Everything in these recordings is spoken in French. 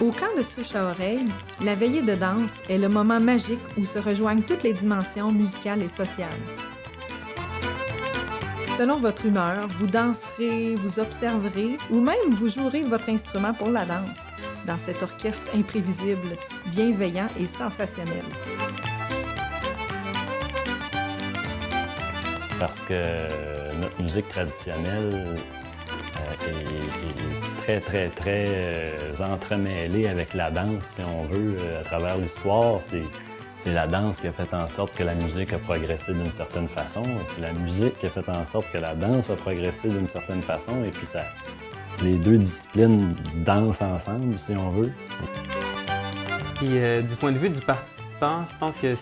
Au camp de souche à oreille, la veillée de danse est le moment magique où se rejoignent toutes les dimensions musicales et sociales. Selon votre humeur, vous danserez, vous observerez ou même vous jouerez votre instrument pour la danse dans cet orchestre imprévisible, bienveillant et sensationnel. Parce que notre musique traditionnelle euh, est, très, très, très euh, entremêlée avec la danse, si on veut, euh, à travers l'histoire. C'est la danse qui a fait en sorte que la musique a progressé d'une certaine façon, et puis la musique qui a fait en sorte que la danse a progressé d'une certaine façon, et puis ça, les deux disciplines dansent ensemble, si on veut. Puis euh, du point de vue du participant, je pense que ce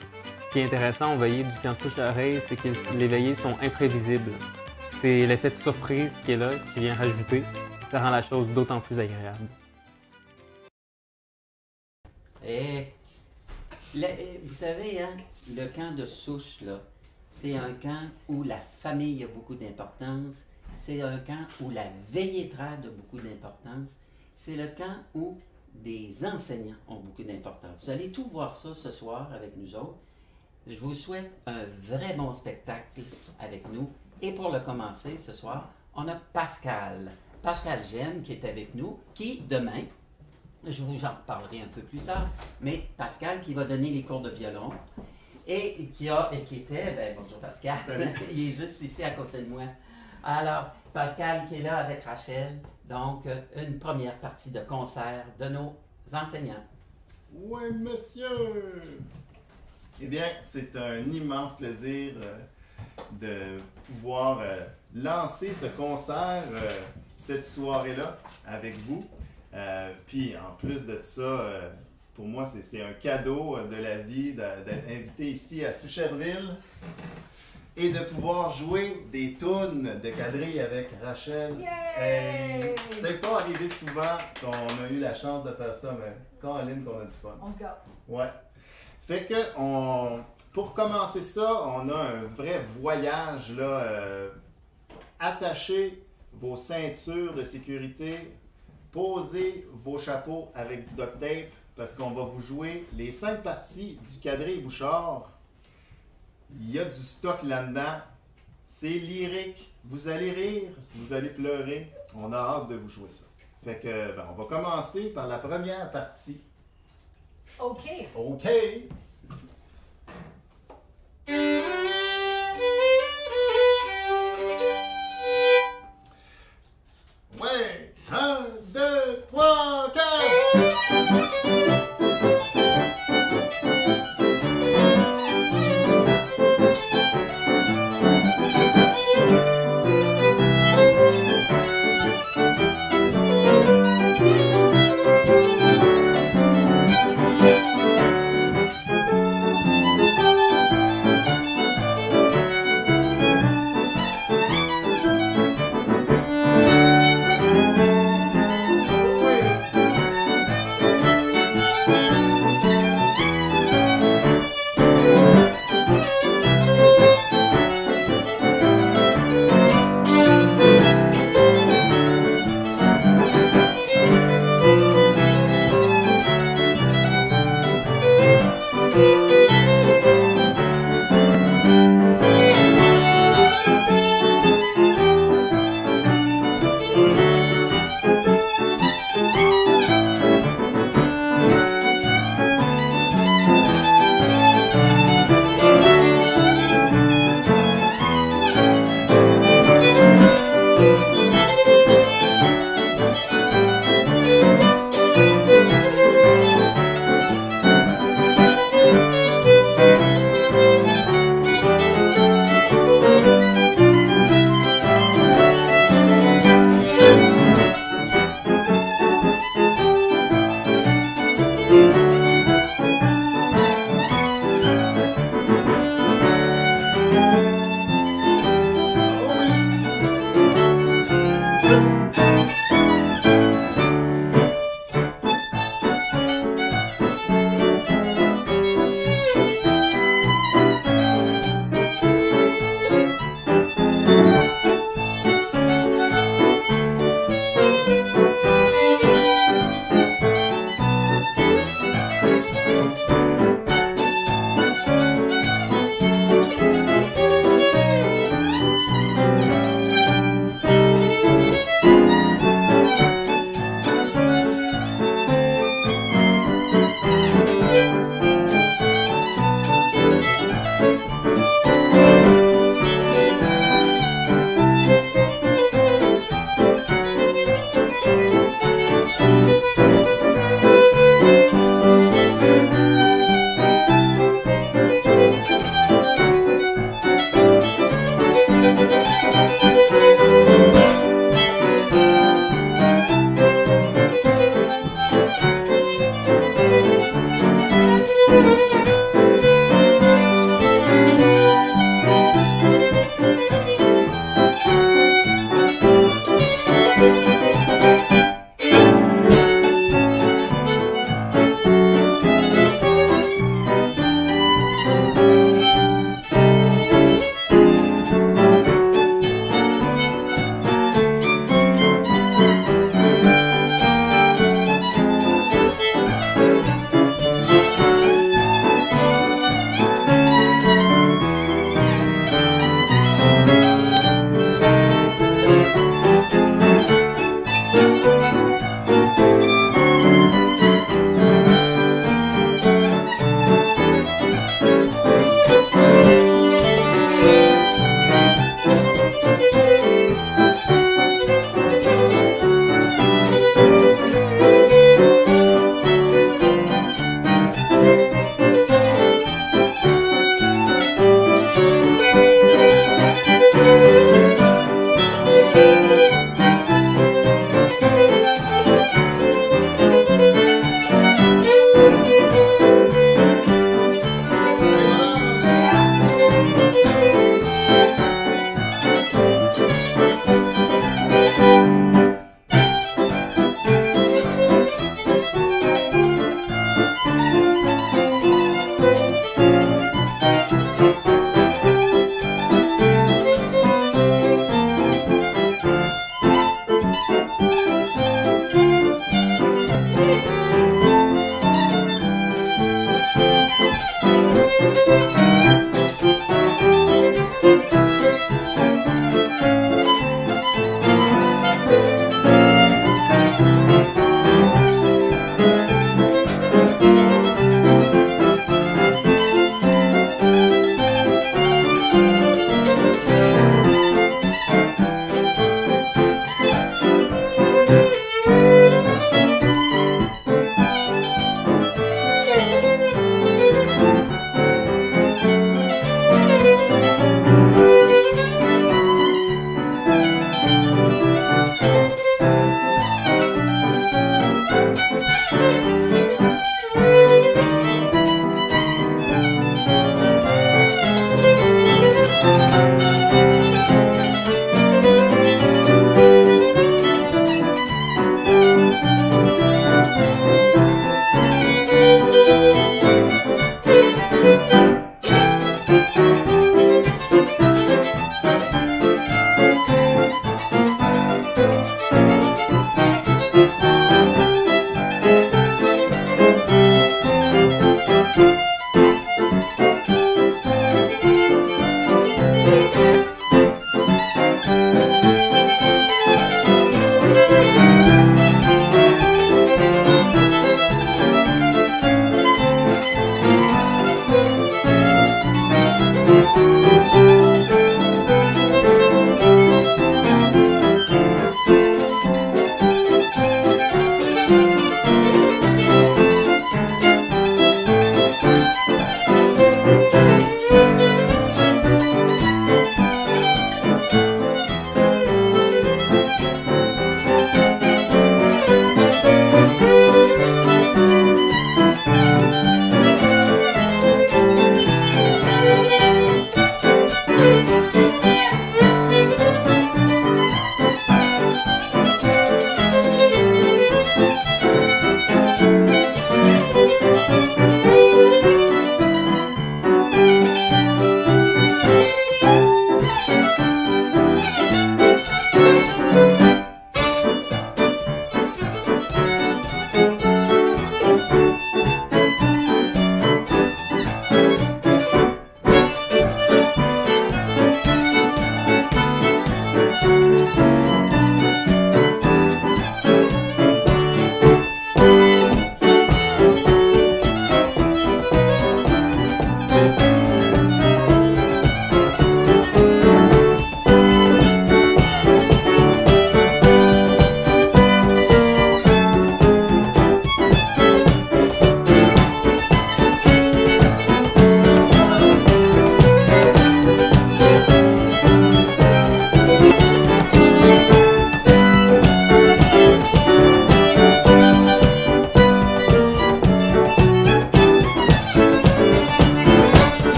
qui est intéressant au veillées du camp touche l'oreille, c'est que les veillées sont imprévisibles. C'est l'effet de surprise qui est là, qui vient rajouter. Ça rend la chose d'autant plus agréable. Et le- vous savez, hein, le camp de souche, là, c'est un camp où la famille a beaucoup d'importance. C'est un camp où la veillée a beaucoup d'importance. C'est le camp où des enseignants ont beaucoup d'importance. Vous allez tout voir ça ce soir avec nous autres. Je vous souhaite un vrai bon spectacle avec nous. Et pour le commencer ce soir, on a Pascal. Pascal Gemme qui est avec nous, qui demain, je vous en parlerai un peu plus tard, mais Pascal qui va donner les cours de violon et qui, a, et qui était, ben, bonjour Pascal, il est juste ici à côté de moi. Alors, Pascal qui est là avec Rachel, donc euh, une première partie de concert de nos enseignants. Oui, monsieur! Eh bien, c'est un immense plaisir euh, de pouvoir euh, lancer ce concert euh, cette soirée-là avec vous. Euh, puis, en plus de ça, euh, pour moi, c'est un cadeau euh, de la vie d'être invité ici à Soucherville et de pouvoir jouer des tunes de quadrille avec Rachel. Hey, c'est pas arrivé souvent qu'on a eu la chance de faire ça, mais Caroline qu'on a du fun. On se gâte. Ouais. Fait que on, pour commencer ça, on a un vrai voyage là. euh, attachez vos ceintures de sécurité, posez vos chapeaux avec du duct tape parce qu'on va vous jouer les cinq parties du quadrille Bouchard. Il y a du stock là-dedans. C'est lyrique. Vous allez rire, vous allez pleurer. On a hâte de vous jouer ça. Fait que, ben, on va commencer par la première partie. OK. OK.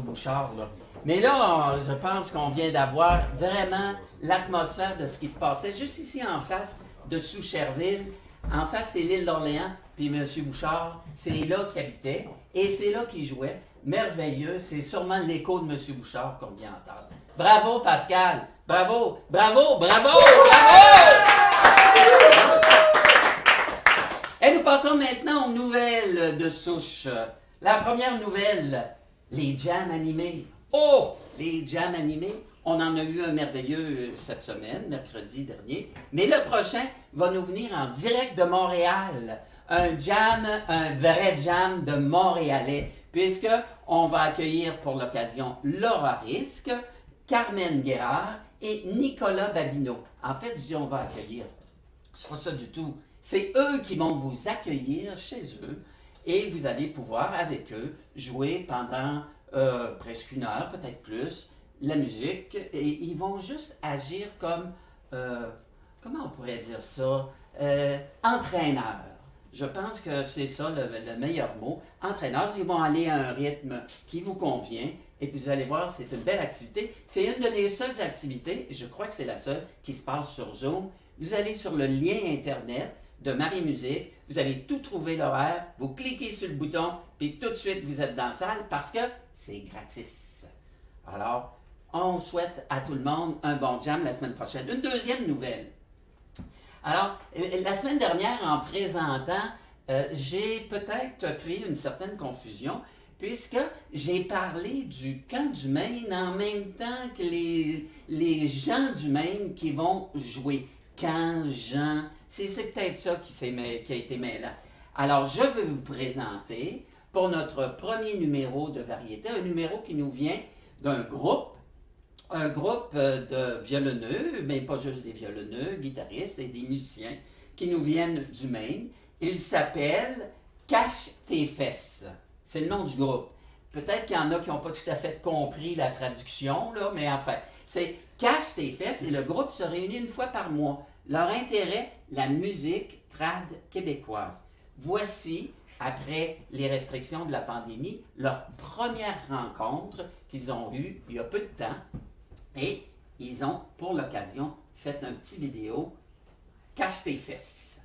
Bouchard. Mais là, je pense qu'on vient d'avoir vraiment l'atmosphère de ce qui se passait juste ici en face de Sous-Cherville. En face, c'est l'île d'Orléans. Puis M. Bouchard, c'est là qu'il habitait et c'est là qu'il jouait. Merveilleux. C'est sûrement l'écho de M. Bouchard qu'on vient entendre. Bravo, Pascal. Bravo, bravo, bravo, bravo! Et nous passons maintenant aux nouvelles de souche. La première nouvelle, les jams animés. Oh, les jams animés. On en a eu un merveilleux cette semaine, mercredi dernier. Mais le prochain va nous venir en direct de Montréal. Un jam, un vrai jam de Montréalais. Puisque on va accueillir pour l'occasion Laura Risque, Carmen Guérard et Nicolas Babineau. En fait, je dis on va accueillir. C'est pas ça du tout. C'est eux qui vont vous accueillir chez eux et vous allez pouvoir avec eux jouer pendant euh, presque une heure, peut-être plus, la musique et ils vont juste agir comme, euh, comment on pourrait dire ça, euh, entraîneurs. Je pense que c'est ça le, le meilleur mot. Entraîneurs, ils vont aller à un rythme qui vous convient et puis vous allez voir, c'est une belle activité. C'est une de les seules activités, je crois que c'est la seule, qui se passe sur Zoom. Vous allez sur le lien Internet de Marie Musique, vous allez tout trouver l'horaire, vous cliquez sur le bouton, puis tout de suite vous êtes dans la salle parce que c'est gratis. Alors, on souhaite à tout le monde un bon jam la semaine prochaine. Une deuxième nouvelle. Alors, euh, la semaine dernière, en présentant, euh, j'ai peut-être créé une certaine confusion puisque j'ai parlé du camp du Maine en même temps que les, gens du Maine qui vont jouer. Camp, Jean, c'est peut-être ça qui a été mêlant. Alors, je veux vous présenter pour notre premier numéro de variété, un numéro qui nous vient d'un groupe un groupe euh, de violonneux, mais pas juste des violonneux, guitaristes et des musiciens qui nous viennent du Maine. Il s'appelle Cache tes fesses. C'est le nom du groupe. Peut-être qu'il y en a qui n'ont pas tout à fait compris la traduction, là, mais enfin, c'est Cache tes fesses et le groupe se réunit une fois par mois. Leur intérêt, la musique trad québécoise. Voici, après les restrictions de la pandémie, leur première rencontre qu'ils ont eue il y a peu de temps. Et ils ont, pour l'occasion, fait un petit vidéo Cache tes fesses.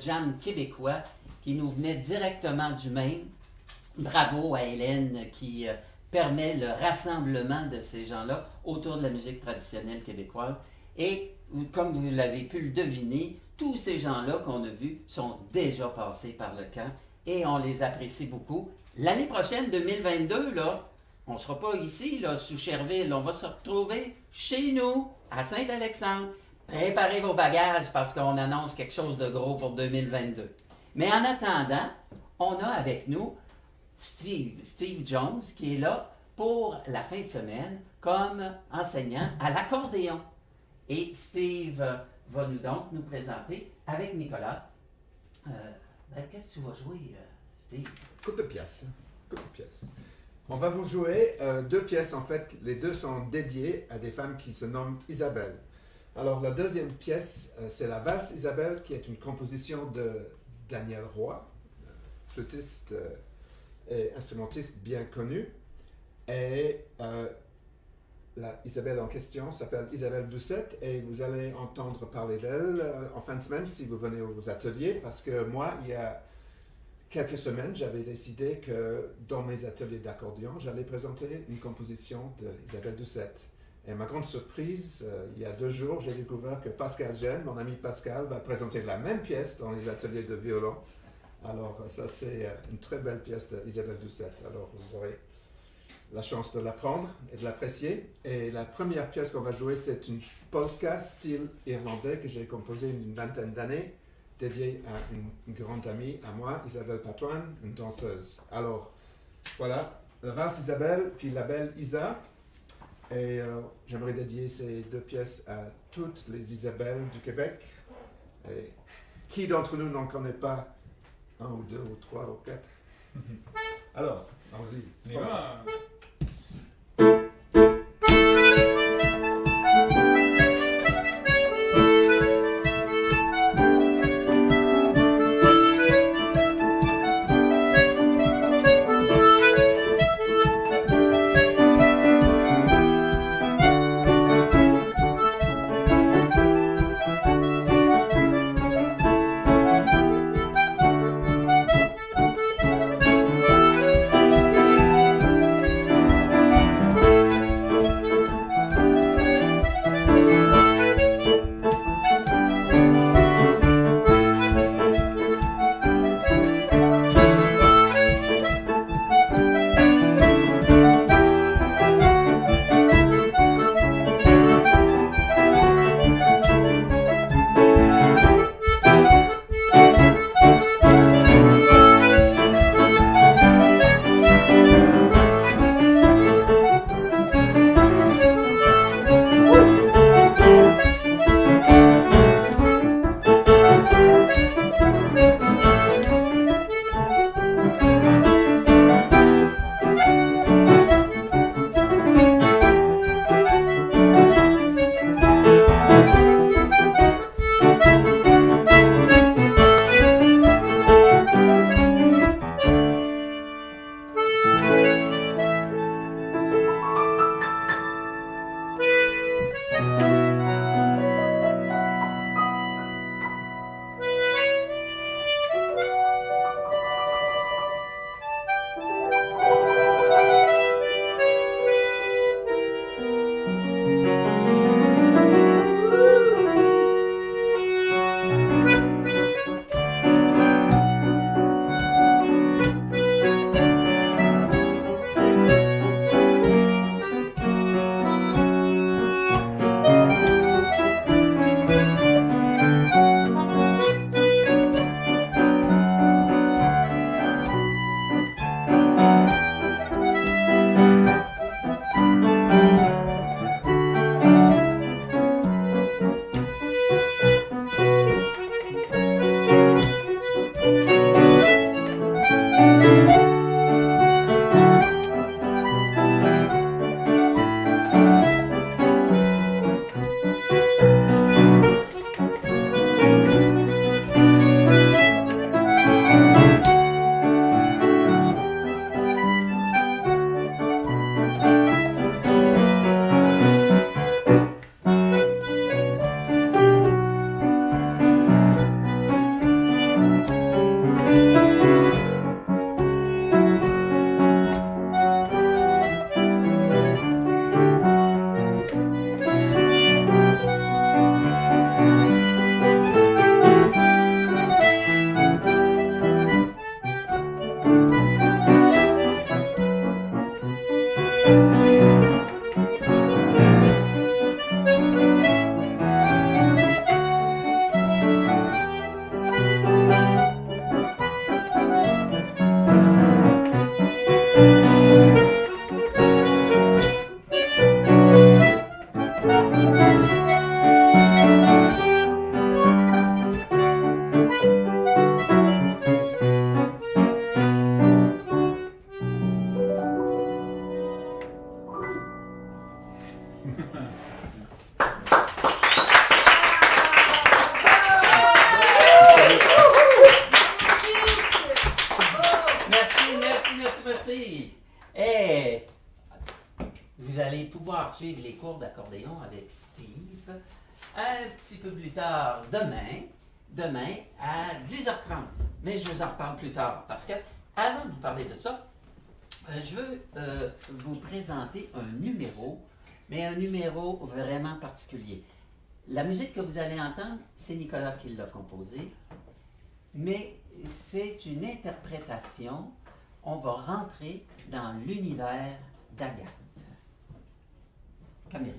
Jam québécois qui nous venait directement du Maine. Bravo à Hélène qui euh, permet le rassemblement de ces gens-là autour de la musique traditionnelle québécoise. Et comme vous l'avez pu le deviner, tous ces gens-là qu'on a vus sont déjà passés par le camp et on les apprécie beaucoup. L'année prochaine, 2022, là, on ne sera pas ici, là, sous Cherville. On va se retrouver chez nous, à Saint-Alexandre. Préparez vos bagages parce qu'on annonce quelque chose de gros pour 2022. Mais en attendant, on a avec nous Steve, Steve Jones, qui est là pour la fin de semaine comme enseignant à l'accordéon. Et Steve va nous donc nous présenter avec Nicolas. Euh, ben, Qu'est-ce que tu vas jouer, euh, Steve? Coupe de pièces. Coupe de pièces. On va vous jouer euh, deux pièces, en fait. Les deux sont dédiées à des femmes qui se nomment Isabelle. Alors, la deuxième pièce, euh, c'est la valse Isabelle, qui est une composition de Daniel Roy, euh, flûtiste euh, et instrumentiste bien connu. Et la Isabelle en question s'appelle Isabelle Doucette et vous allez entendre parler d'elle en fin de semaine si vous venez aux ateliers parce que moi, il y a quelques semaines, j'avais décidé que dans mes ateliers d'accordéon, j'allais présenter une composition d'Isabelle Doucette. Et ma grande surprise, euh, il y a deux jours, j'ai découvert que Pascal Gênes, mon ami Pascal, va présenter la même pièce dans les ateliers de violon. Alors, ça, c'est euh, une très belle pièce d'Isabelle Doucette. Alors, vous aurez la chance de l'apprendre et de l'apprécier. Et la première pièce qu'on va jouer, c'est une polka style irlandais que j'ai composée une vingtaine d'années, dédiée à une, grande amie à moi, Isabelle Patoine, une danseuse. Alors, voilà, valse Isabelle, puis la belle Isa. Et euh, j'aimerais dédier ces deux pièces à toutes les Isabelles du Québec. Et qui d'entre nous n'en connaît pas un ou deux ou trois ou quatre? Alors, allons-y. Petit peu plus tard demain, demain à 10h30. Mais je vous en reparle plus tard parce que avant de vous parler de ça, euh, je veux euh, vous présenter un numéro, mais un numéro vraiment particulier. La musique que vous allez entendre, c'est Nicolas qui l'a composée, mais c'est une interprétation. On va rentrer dans l'univers d'Agathe. Camélie.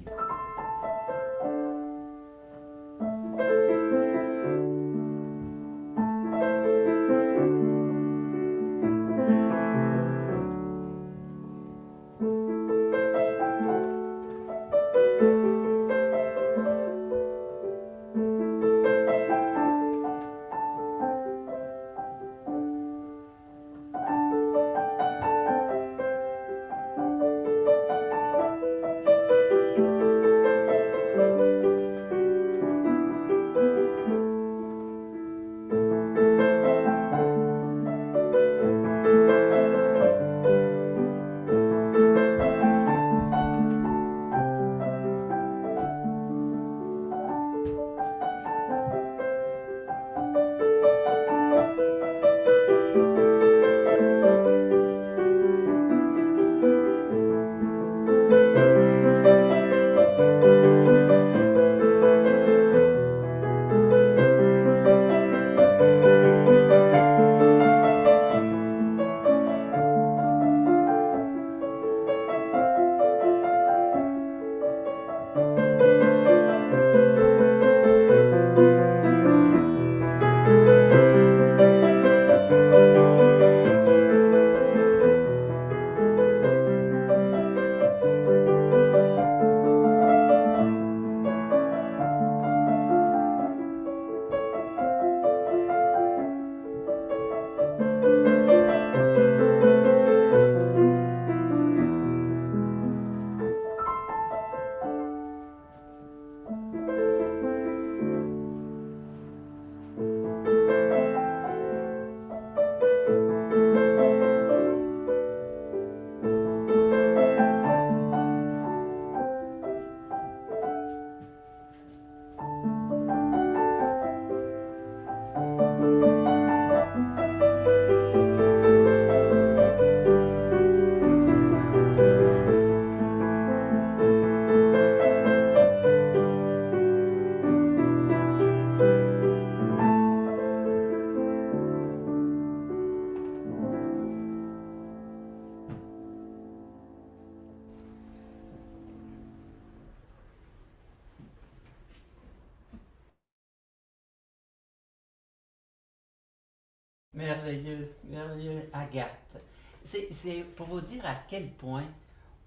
Merveilleux, merveilleux, Agathe. C'est pour vous dire à quel point,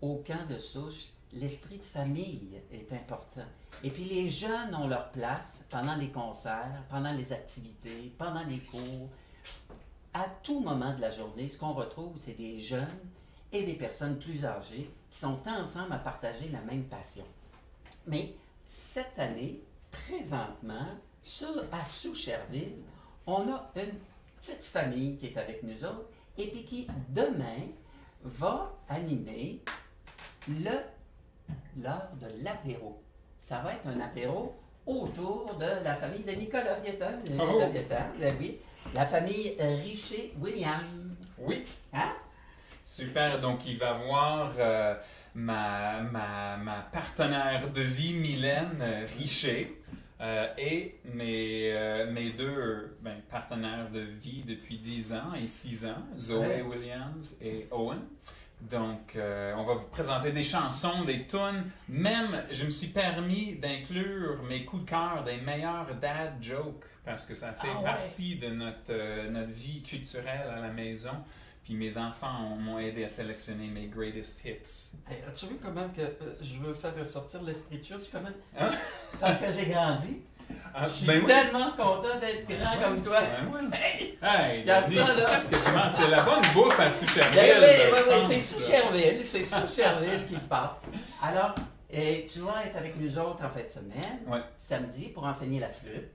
au camp de souche, l'esprit de famille est important. Et puis les jeunes ont leur place pendant les concerts, pendant les activités, pendant les cours. À tout moment de la journée, ce qu'on retrouve, c'est des jeunes et des personnes plus âgées qui sont ensemble à partager la même passion. Mais cette année, présentement, à Soucherville, on a une petite famille qui est avec nous autres et puis qui, demain, va animer le, l'heure de l'apéro. Ça va être un apéro autour de la famille de Nicolas Vieton. Oh. Ben oui, la famille Richer-William. Oui, Hein? super. Donc, il va voir euh, ma, ma, ma partenaire de vie, Mylène euh, Richer, euh, et mes, euh, mes deux ben, partenaires de vie depuis 10 ans et 6 ans, Zoé Ouais. Williams et Owen. Donc, euh, on va vous présenter des chansons, des tunes. Même, je me suis permis d'inclure mes coups de cœur des meilleurs dad jokes parce que ça fait Ah ouais. partie de notre, notre vie culturelle à la maison. Puis mes enfants ont- m'ont aidé à sélectionner mes greatest hits. Hey, As-tu vu comment que, euh, je veux faire ressortir l'esprit de comment? Hein? Parce que j'ai grandi. Ah, Je suis ben oui. tellement content d'être grand comme toi. Ben. Hey! Hey, Regarde ça, là. qu'est-ce que tu manges? C'est la bonne bouffe à Soucherville. Ben oui, je oui, oui, pense. c'est sous Cherville, c'est sous Cherville qui se passe. Alors, et tu vas être avec nous autres en fin de semaine, Ouais. samedi, pour enseigner la flûte,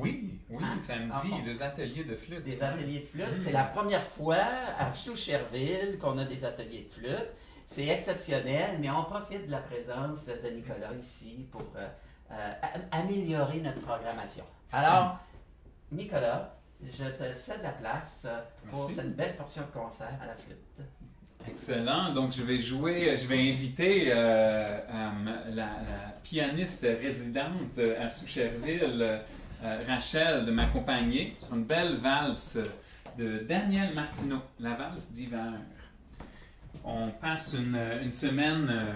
Oui, oui, Hein? samedi, Ah deux ateliers de flûte. des ateliers de flûte. Mm. C'est la première fois à Sous-Cherville qu'on a des ateliers de flûte. C'est exceptionnel, mais on profite de la présence de Nicolas ici pour euh, euh, améliorer notre programmation. Alors, Nicolas, je te cède la place euh, pour Merci. cette belle portion de concert à la flûte. Excellent. Donc, je vais jouer, je vais inviter euh, euh, la, la pianiste résidente à Soucherville, Rachel, de m'accompagner sur une belle valse de Daniel Martineau, la valse d'hiver. On passe une, une semaine euh,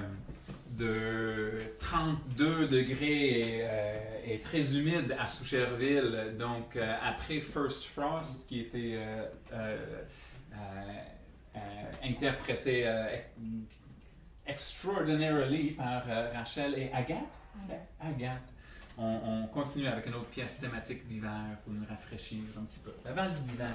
de 32 degrés et, euh, et très humide à Soucherville. Donc, euh, après First Frost, qui était euh, euh, euh, euh, interprété euh, extraordinarily par euh, Rachel et Agathe. C'était Agathe. On, on continue avec une autre pièce thématique d'hiver pour nous rafraîchir un petit peu. La valse d'hiver.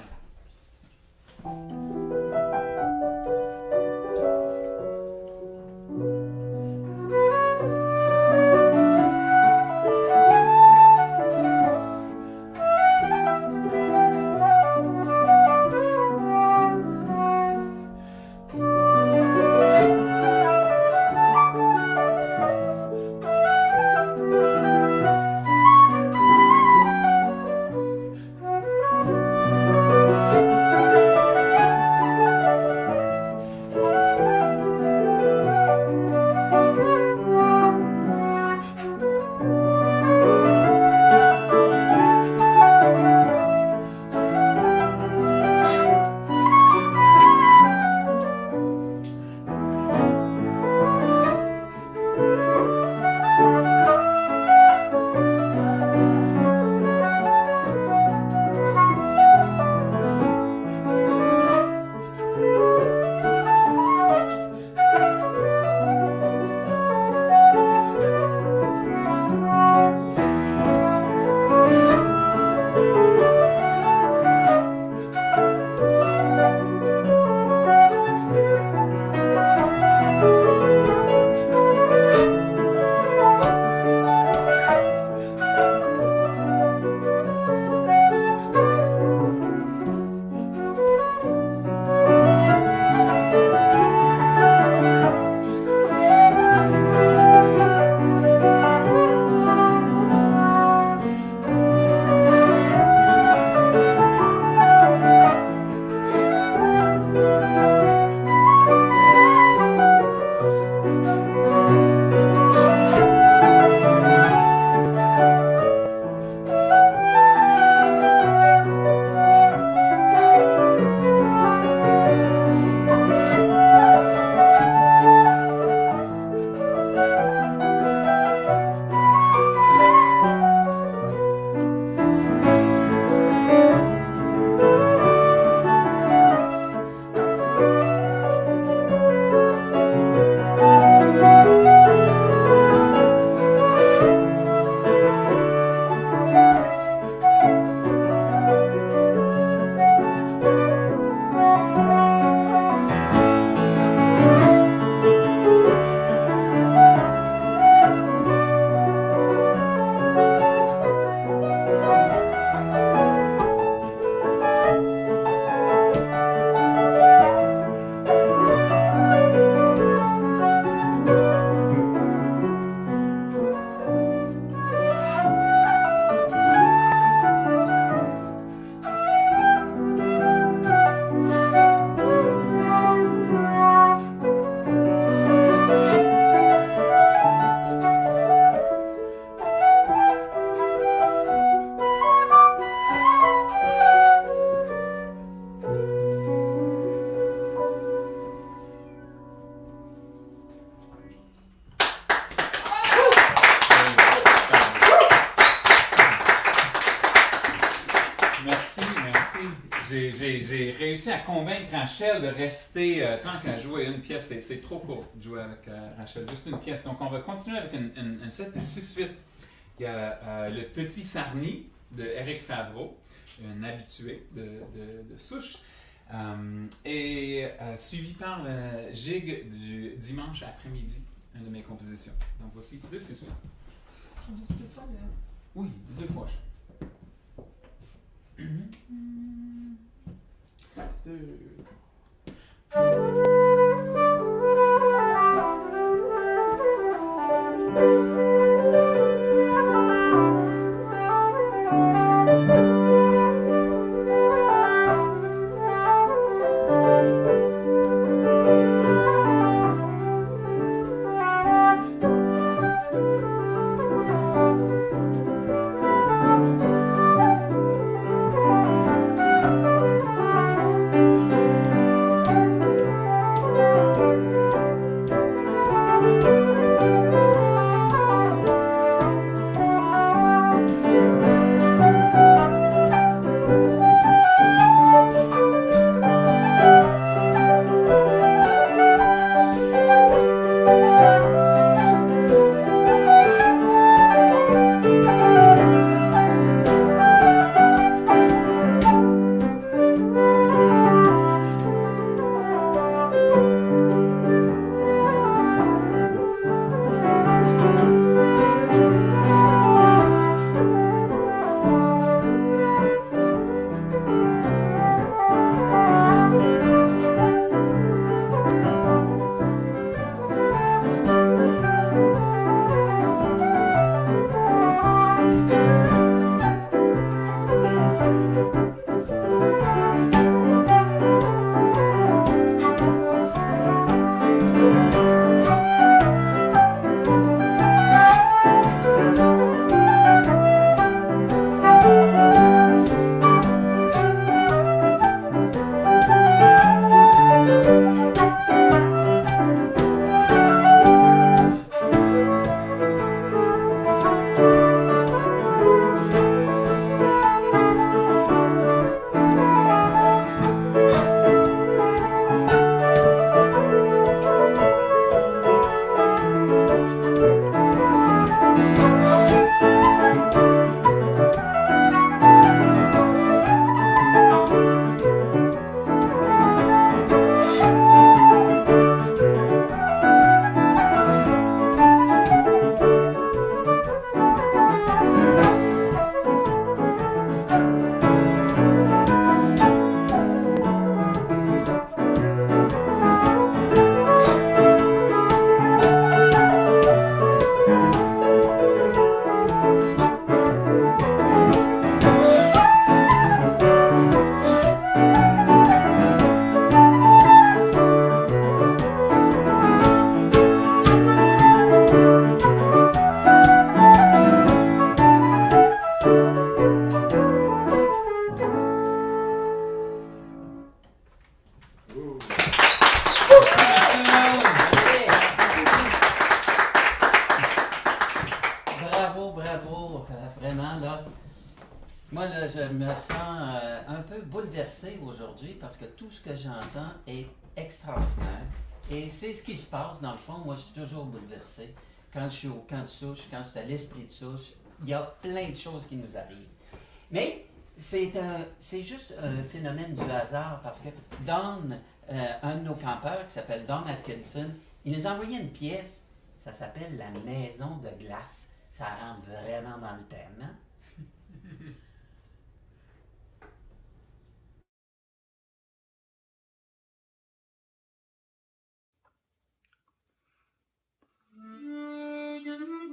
Réussi à convaincre Rachel de rester euh, tant qu'à jouer une pièce. C'est- C'est trop court de jouer avec euh, Rachel, juste une pièce. Donc, on va continuer avec une- une- un set de 6-8. Il y a euh, Le Petit Sarni de Eric Favreau, un habitué de, de, de souche. Euh, et suivi par le Gig du dimanche après-midi, une de mes compositions. Donc, voici deux 6-8. Oui, deux fois. Deux. Bravo, passe, dans le fond. Moi, je suis toujours bouleversé. Quand je suis au camp de souche, quand je suis à l'esprit de souche, il y a plein de choses qui nous arrivent. Mais c'est un, c'est juste un phénomène du hasard parce que Don, euh, un de nos campeurs qui s'appelle Don Atkinson, il nous a envoyé une pièce. Ça s'appelle La Maison de glace. Ça rentre vraiment dans le thème. hein? Hallelujah.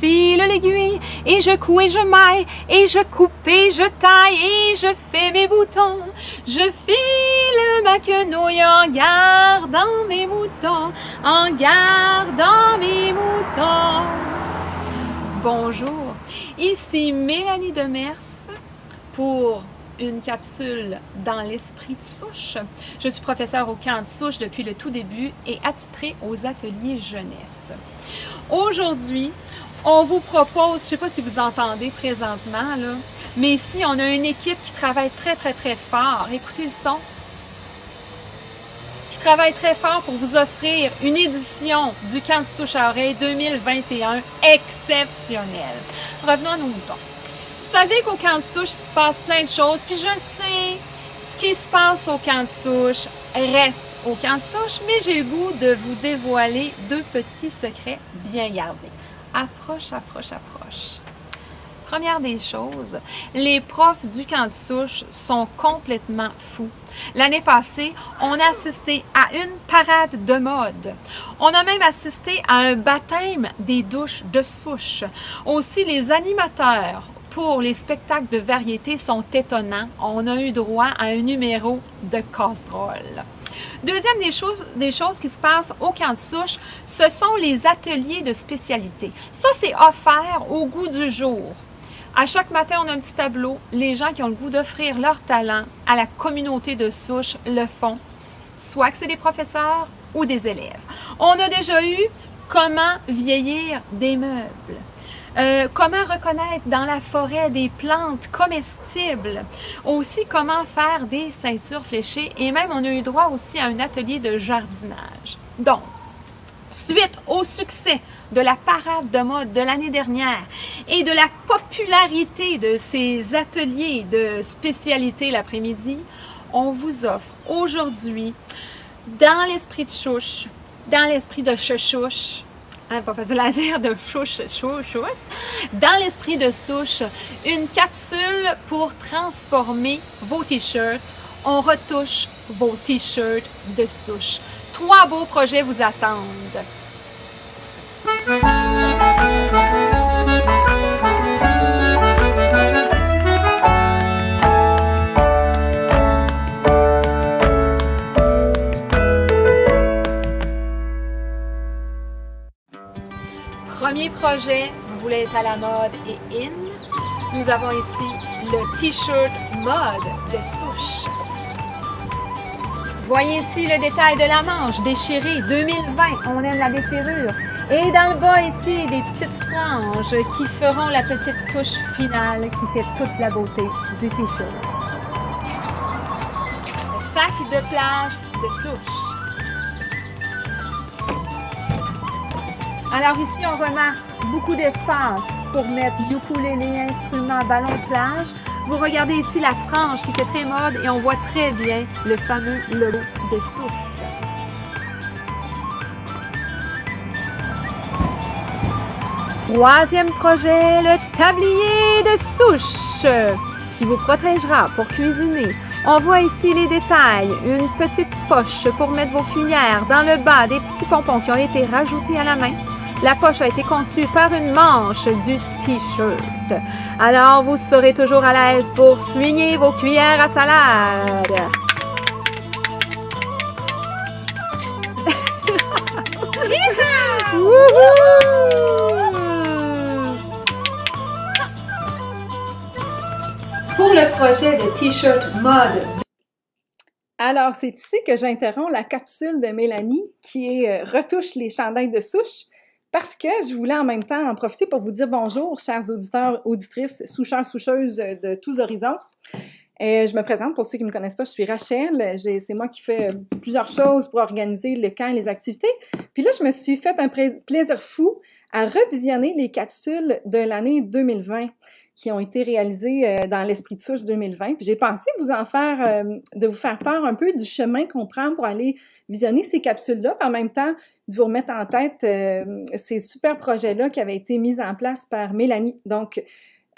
Pourprée, j'enfile l'aiguille et je couds et je maille et je coupe et je taille et je fais mes boutons. Je file ma quenouille en gardant mes moutons, en gardant mes moutons. Bonjour, ici Mélanie Demers pour une capsule dans l'esprit de souche. Je suis professeure au camp de souche depuis le tout début et attitrée aux ateliers jeunesse. Aujourd'hui, on vous propose, je ne sais pas si vous entendez présentement, mais ici, on a une équipe qui travaille très, très, très fort. Écoutez le son. Qui travaille très fort pour vous offrir une édition du camp de souche à oreille 2021 exceptionnelle. Revenons à nos moutons. Vous savez qu'au camp de souche, il se passe plein de choses, puis je sais, ce qui se passe au camp de souche reste au camp de souche, mais j'ai le goût de vous dévoiler deux petits secrets bien gardés. Approche, approche, approche. Première des choses, les profs du camp de souche sont complètement fous. L'année passée, on a assisté à une parade de mode. On a même assisté à un baptême des douches de souche. Aussi, les animateurs pour les spectacles de variété sont étonnants. On a eu droit à un numéro de casserole. Deuxième des choses, des choses qui se passent au camp de souche, ce sont les ateliers de spécialité. Ça, c'est offert au goût du jour. À chaque matin, on a un petit tableau. Les gens qui ont le goût d'offrir leur talent à la communauté de souche le font, soit que c'est des professeurs ou des élèves. On a déjà eu comment vieillir des meubles. Euh, comment reconnaître dans la forêt des plantes comestibles, aussi comment faire des ceintures fléchées? Et même on a eu droit aussi à un atelier de jardinage. Donc, suite au succès de la parade de mode de l'année dernière et de la popularité de ces ateliers de spécialité l'après-midi, on vous offre aujourd'hui, dans l'esprit de chouche, dans l'esprit de chouchouche, hein, pas facile à dire, de chouche, chouche, dans l'esprit de souche, une capsule pour transformer vos t-shirts. On retouche vos t-shirts de souche. Trois beaux projets vous attendent. Premier projet, vous voulez être à la mode et in. Nous avons ici le t-shirt mode de souche. Voyez ici le détail de la manche déchirée 2020. On aime la déchirure. Et dans le bas ici, des petites franges qui feront la petite touche finale qui fait toute la beauté du t-shirt. Le sac de plage de souche. Alors ici, on remarque beaucoup d'espace pour mettre ukulélé, instruments, ballon de plage. Vous regardez ici la frange qui fait très mode et on voit très bien le fameux logo de souche. Troisième projet, le tablier de souche qui vous protégera pour cuisiner. On voit ici les détails, une petite poche pour mettre vos cuillères, dans le bas des petits pompons qui ont été rajoutés à la main. La poche a été conçue par une manche du t-shirt. Alors vous serez toujours à l'aise pour soigner vos cuillères à salade. Pour le projet de t-shirt mode Alors, c'est ici que j'interromps la capsule de Mélanie qui est euh, retouche les chandails de souche parce que je voulais en même temps en profiter pour vous dire bonjour, chers auditeurs, auditrices, soucheurs, soucheuses de tous horizons. Et je me présente pour ceux qui ne me connaissent pas, je suis Rachel. C'est moi qui fais plusieurs choses pour organiser le camp et les activités. Puis là, je me suis fait un plaisir fou à revisionner les capsules de l'année 2020 qui ont été réalisées euh, dans l'esprit de souche 2020. Puis j'ai pensé vous en faire, euh, de vous faire part un peu du chemin qu'on prend pour aller visionner ces capsules-là, en même temps de vous remettre en tête euh, ces super projets-là qui avaient été mis en place par Mélanie. Donc,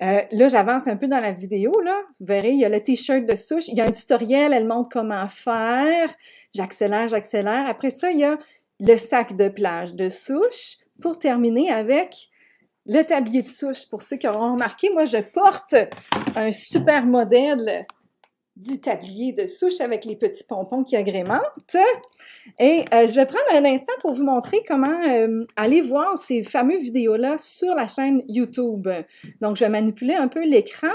là, j'avance un peu dans la vidéo, là. Vous verrez, il y a le t-shirt de souche, il y a un tutoriel, elle montre comment faire. J'accélère, j'accélère. Après ça, il y a le sac de plage de souche pour terminer avec le tablier de souche. Pour ceux qui auront remarqué, moi, je porte un super modèle du tablier de souche avec les petits pompons qui agrémentent. Et euh, je vais prendre un instant pour vous montrer comment euh, aller voir ces fameux vidéos-là sur la chaîne YouTube. Donc, je vais manipuler un peu l'écran.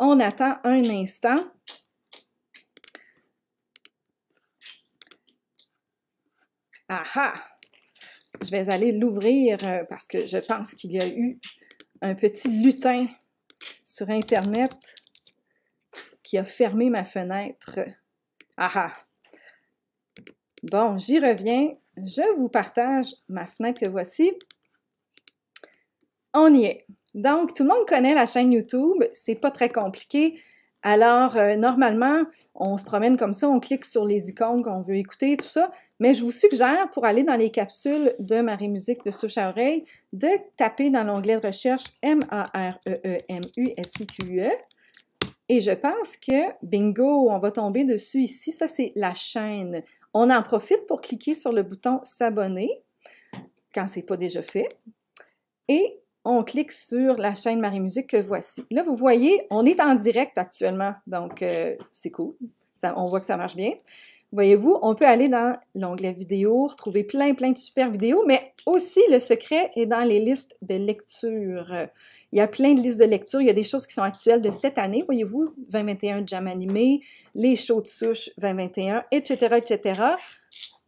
On attend un instant. Aha! Je vais aller l'ouvrir euh, parce que je pense qu'il y a eu un petit lutin sur Internet qui a fermé ma fenêtre. Aha! Bon, j'y reviens. Je vous partage ma fenêtre que voici. On y est. Donc, tout le monde connaît la chaîne YouTube. C'est pas très compliqué. Alors, euh, normalement, on se promène comme ça, on clique sur les icônes qu'on veut écouter, tout ça. Mais je vous suggère, pour aller dans les capsules de Marie Musique de Souche à Oreille, de taper dans l'onglet de recherche M-A-R-E-E-M-U-S-I-Q-E. Et je pense que, bingo, on va tomber dessus ici. Ça, c'est la chaîne. On en profite pour cliquer sur le bouton S'abonner quand ce n'est pas déjà fait. Et on clique sur la chaîne Marie Musique que voici. Là, vous voyez, on est en direct actuellement, donc euh, c'est cool. On voit que ça marche bien. Voyez-vous, on peut aller dans l'onglet vidéo, retrouver plein, plein de super vidéos, mais aussi le secret est dans les listes de lecture. Il y a plein de listes de lecture. Il y a des choses qui sont actuelles de cette année, voyez-vous, 2021 Jam animé, les shows de souche 2021, etc., etc.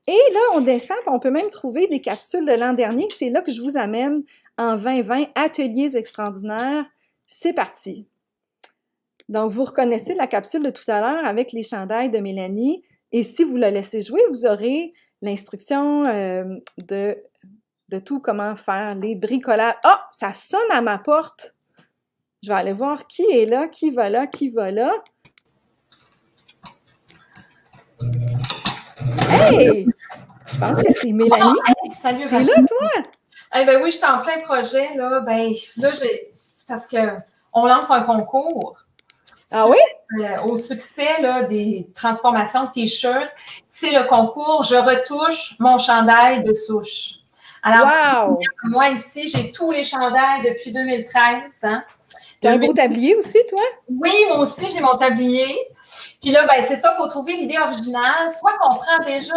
Et là, on descend, on peut même trouver des capsules de l'an dernier. C'est là que je vous amène en 2020, Ateliers extraordinaires. C'est parti. Donc, vous reconnaissez la capsule de tout à l'heure avec les chandails de Mélanie. Et si vous la laissez jouer, vous aurez l'instruction euh, de, de tout comment faire les bricolages. Ah, oh, ça sonne à ma porte. Je vais aller voir qui est là, qui va là, qui va là. Hey! Je pense que c'est Mélanie. salut, T'es là, toi? Eh ben oui, j'étais en plein projet, là. Ben, là, c'est parce qu'on lance un concours. Ah oui? Euh, au succès là, des transformations de t-shirts, c'est le concours Je retouche mon chandail de souche. Alors, moi ici, j'ai tous les chandails depuis 2013. Hein. Tu as un beau tablier aussi, toi? Oui, moi aussi, j'ai mon tablier. Puis là, ben, c'est ça, il faut trouver l'idée originale. Soit qu'on prend déjà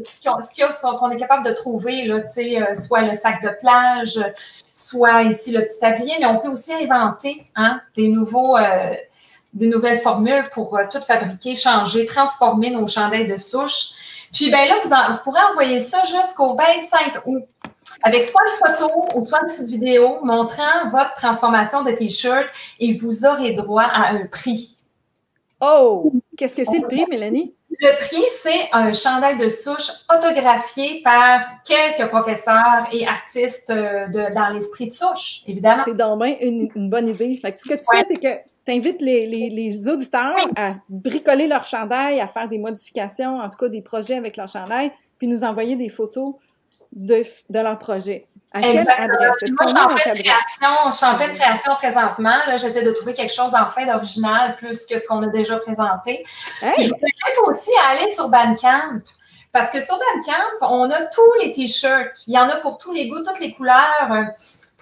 ce qu'on est capable de trouver, là, euh, soit le sac de plage, soit ici le petit tablier, mais on peut aussi inventer hein, des nouveaux. Euh, des nouvelles formules pour euh, tout fabriquer, changer, transformer nos chandelles de souche. Puis ben là, vous, vous pourrez envoyer ça jusqu'au 25 août avec soit une photo ou soit une petite vidéo montrant votre transformation de T-shirt et vous aurez droit à un prix. Oh! Qu'est-ce que c'est le prix, Mélanie? Le prix, c'est un chandail de souche autographié par quelques professeurs et artistes euh, de, dans l'esprit de souche, évidemment. C'est donc une, une, bonne idée. Fait que ce que tu fais, c'est que tu invites les, les, les auditeurs à bricoler leur chandail, à faire des modifications, en tout cas des projets avec leur chandail, puis nous envoyer des photos de, de leur projet. À quelle adresse? Moi, je suis en pleine création, je suis en pleine création présentement. J'essaie de trouver quelque chose en fait d'original plus que ce qu'on a déjà présenté. Je vous invite aussi à aller sur Bandcamp. Parce que sur Bandcamp, on a tous les t-shirts. Il y en a pour tous les goûts, toutes les couleurs,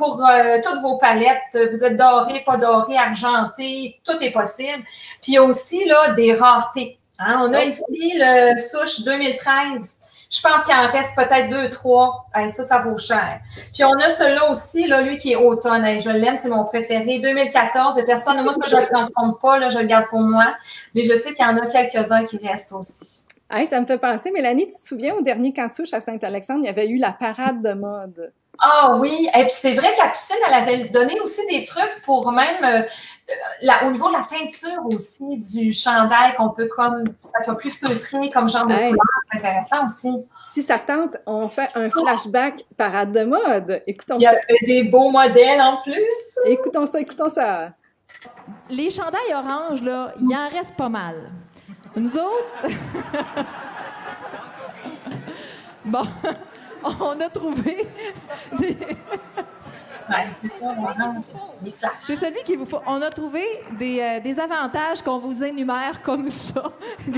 pour euh, toutes vos palettes. Vous êtes doré, pas doré, argenté, tout est possible. Puis il y a aussi là, des raretés. Hein. On a ici le Souche 2013 je pense qu'il en reste peut-être deux, trois. ça, ça vaut cher. Puis on a celui-là aussi, là, lui qui est automne. je l'aime, c'est mon préféré. 2014, il personne. Moi, ce que je ne le transforme pas, là, je le garde pour moi. Mais je sais qu'il y en a quelques-uns qui restent aussi. ça me fait penser, Mélanie, tu te souviens au dernier Cantouche à Saint-Alexandre, il y avait eu la parade de mode? Ah oui, et puis c'est vrai qu'Apucine, elle avait donné aussi des trucs pour même euh, au niveau de la teinture aussi du chandail qu'on peut comme ça soit plus feutré comme genre de couleur, c'est intéressant aussi. Si ça tente, on fait un flashback parade de mode. Écoutons Il y a des beaux modèles en plus. Écoutons ça, écoutons ça. Les chandails oranges là, il en reste pas mal. Nous autres Bon, on a trouvé des. c'est ça, celui qu'il vous faut. On a trouvé des, euh, des avantages qu'on vous énumère comme ça.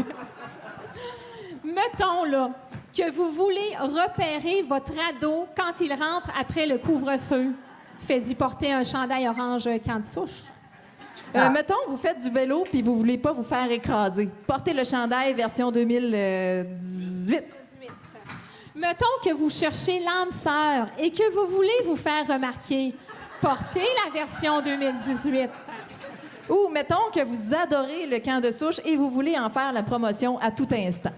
Mettons, là, que vous voulez repérer votre ado quand il rentre après le couvre-feu. Faites-y porter un chandail orange camp de souche. Euh, mettons, vous faites du vélo puis vous voulez pas vous faire écraser. Portez le chandail version 2018. Mettons que vous cherchez l'âme sœur et que vous voulez vous faire remarquer. Portez la version 2018. Ou mettons que vous adorez le camp de souche et vous voulez en faire la promotion à tout instant.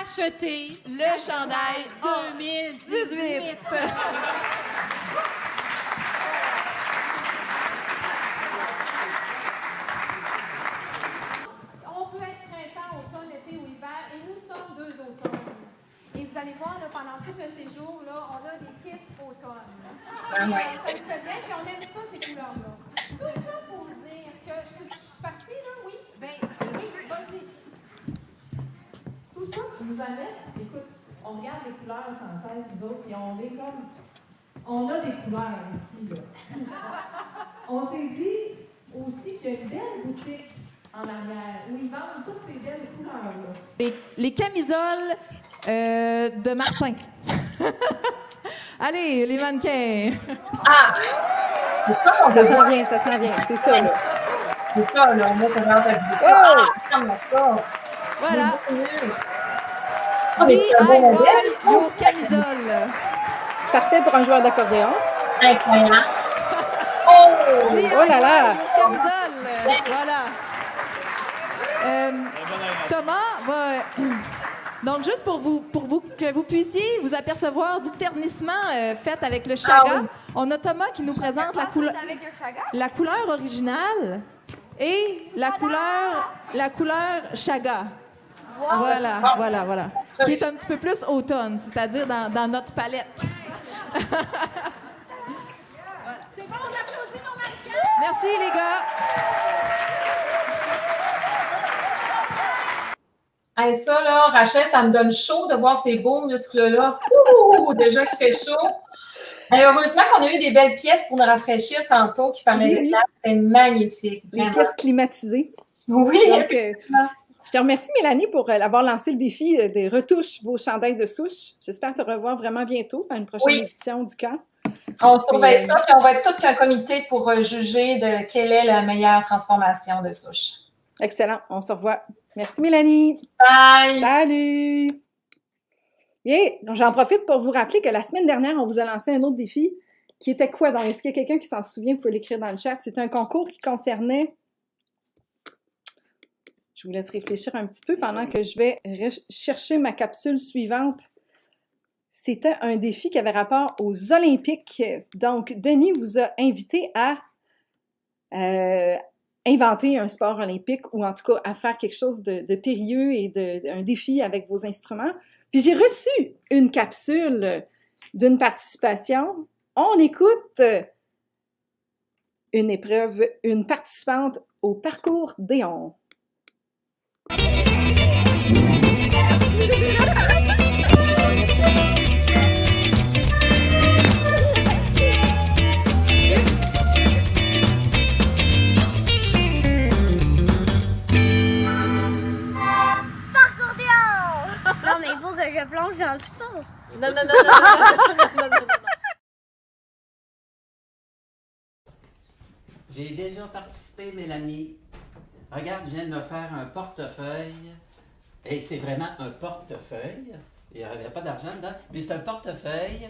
Achetez le, chandail 2018. Pendant tout le séjour, là, on a des kits automne. Et, ça nous fait bien, puis on aime ça, ces couleurs-là. Tout ça pour vous dire que je, peux- je suis partie, là, oui? Ben, oui, vas-y. Tout ça? Nous amène, écoute, on regarde les couleurs sans cesse, nous autres, et on est comme. On a des couleurs ici, là. on s'est dit aussi qu'il y a une belle boutique en arrière où ils vendent toutes ces belles couleurs-là. Les, les camisoles euh, de Martin. Allez, les mannequins. C'est ça qu'on Ça s'en vient, ça s'en vient, c'est ça, là. C'est ça, là. À ce Oh! Ah. Voilà. Ah, mais c'est un modèle, your camisole. Parfait pour un joueur d'accordéon. Incroyable. Oh! Oh là là! camisole. Voilà. Euh, Thomas va. Donc, juste pour vous, pour vous, que vous puissiez vous apercevoir du ternissement euh, fait avec le chaga, Ah oui. on a Thomas qui nous présente la, couleur la couleur originale et la couleur, la couleur chaga. Voilà, voilà, voilà. Qui est un petit peu plus automne, c'est-à-dire dans, dans notre palette. C'est bon, on applaudit nos mannequins. Merci, les gars. Hey, ça, là, Rachel, ça me donne chaud de voir ces beaux muscles-là. Ouh, déjà qu'il fait chaud. Heureusement qu'on a eu des belles pièces pour nous rafraîchir tantôt qui parlaient Oui. de glace. C'est magnifique, vraiment. pièces climatisées. Oui, Donc, euh, je te remercie, Mélanie, pour euh, avoir lancé le défi euh, des retouches vos chandails de souche. J'espère te revoir vraiment bientôt à une prochaine Oui. édition du camp. on surveille Puis, euh, ça, puis on va être tout qu'un comité pour juger de quelle est la meilleure transformation de souche. Excellent. On se revoit. Merci, Mélanie. Bye! Salut! Et j'en profite pour vous rappeler que la semaine dernière, on vous a lancé un autre défi qui était quoi? Donc, est-ce qu'il y a quelqu'un qui s'en souvient? Vous pouvez l'écrire dans le chat. C'était un concours qui concernait. Je vous laisse réfléchir un petit peu pendant que je vais chercher ma capsule suivante. C'était un défi qui avait rapport aux Olympiques. Donc, Denis vous a invité à euh, inventer un sport olympique ou en tout cas à faire quelque chose de, périlleux et de, un défi avec vos instruments. Puis j'ai reçu une capsule d'une participation. On écoute une épreuve, une participante au parcours d'Éon. Je plonge dans le sport. Non, non, non, non, non, non, non. J'ai déjà participé, Mélanie. Regarde, je viens de me faire un portefeuille. Et c'est vraiment un portefeuille. Il n'y avait pas d'argent dedans, mais c'est un portefeuille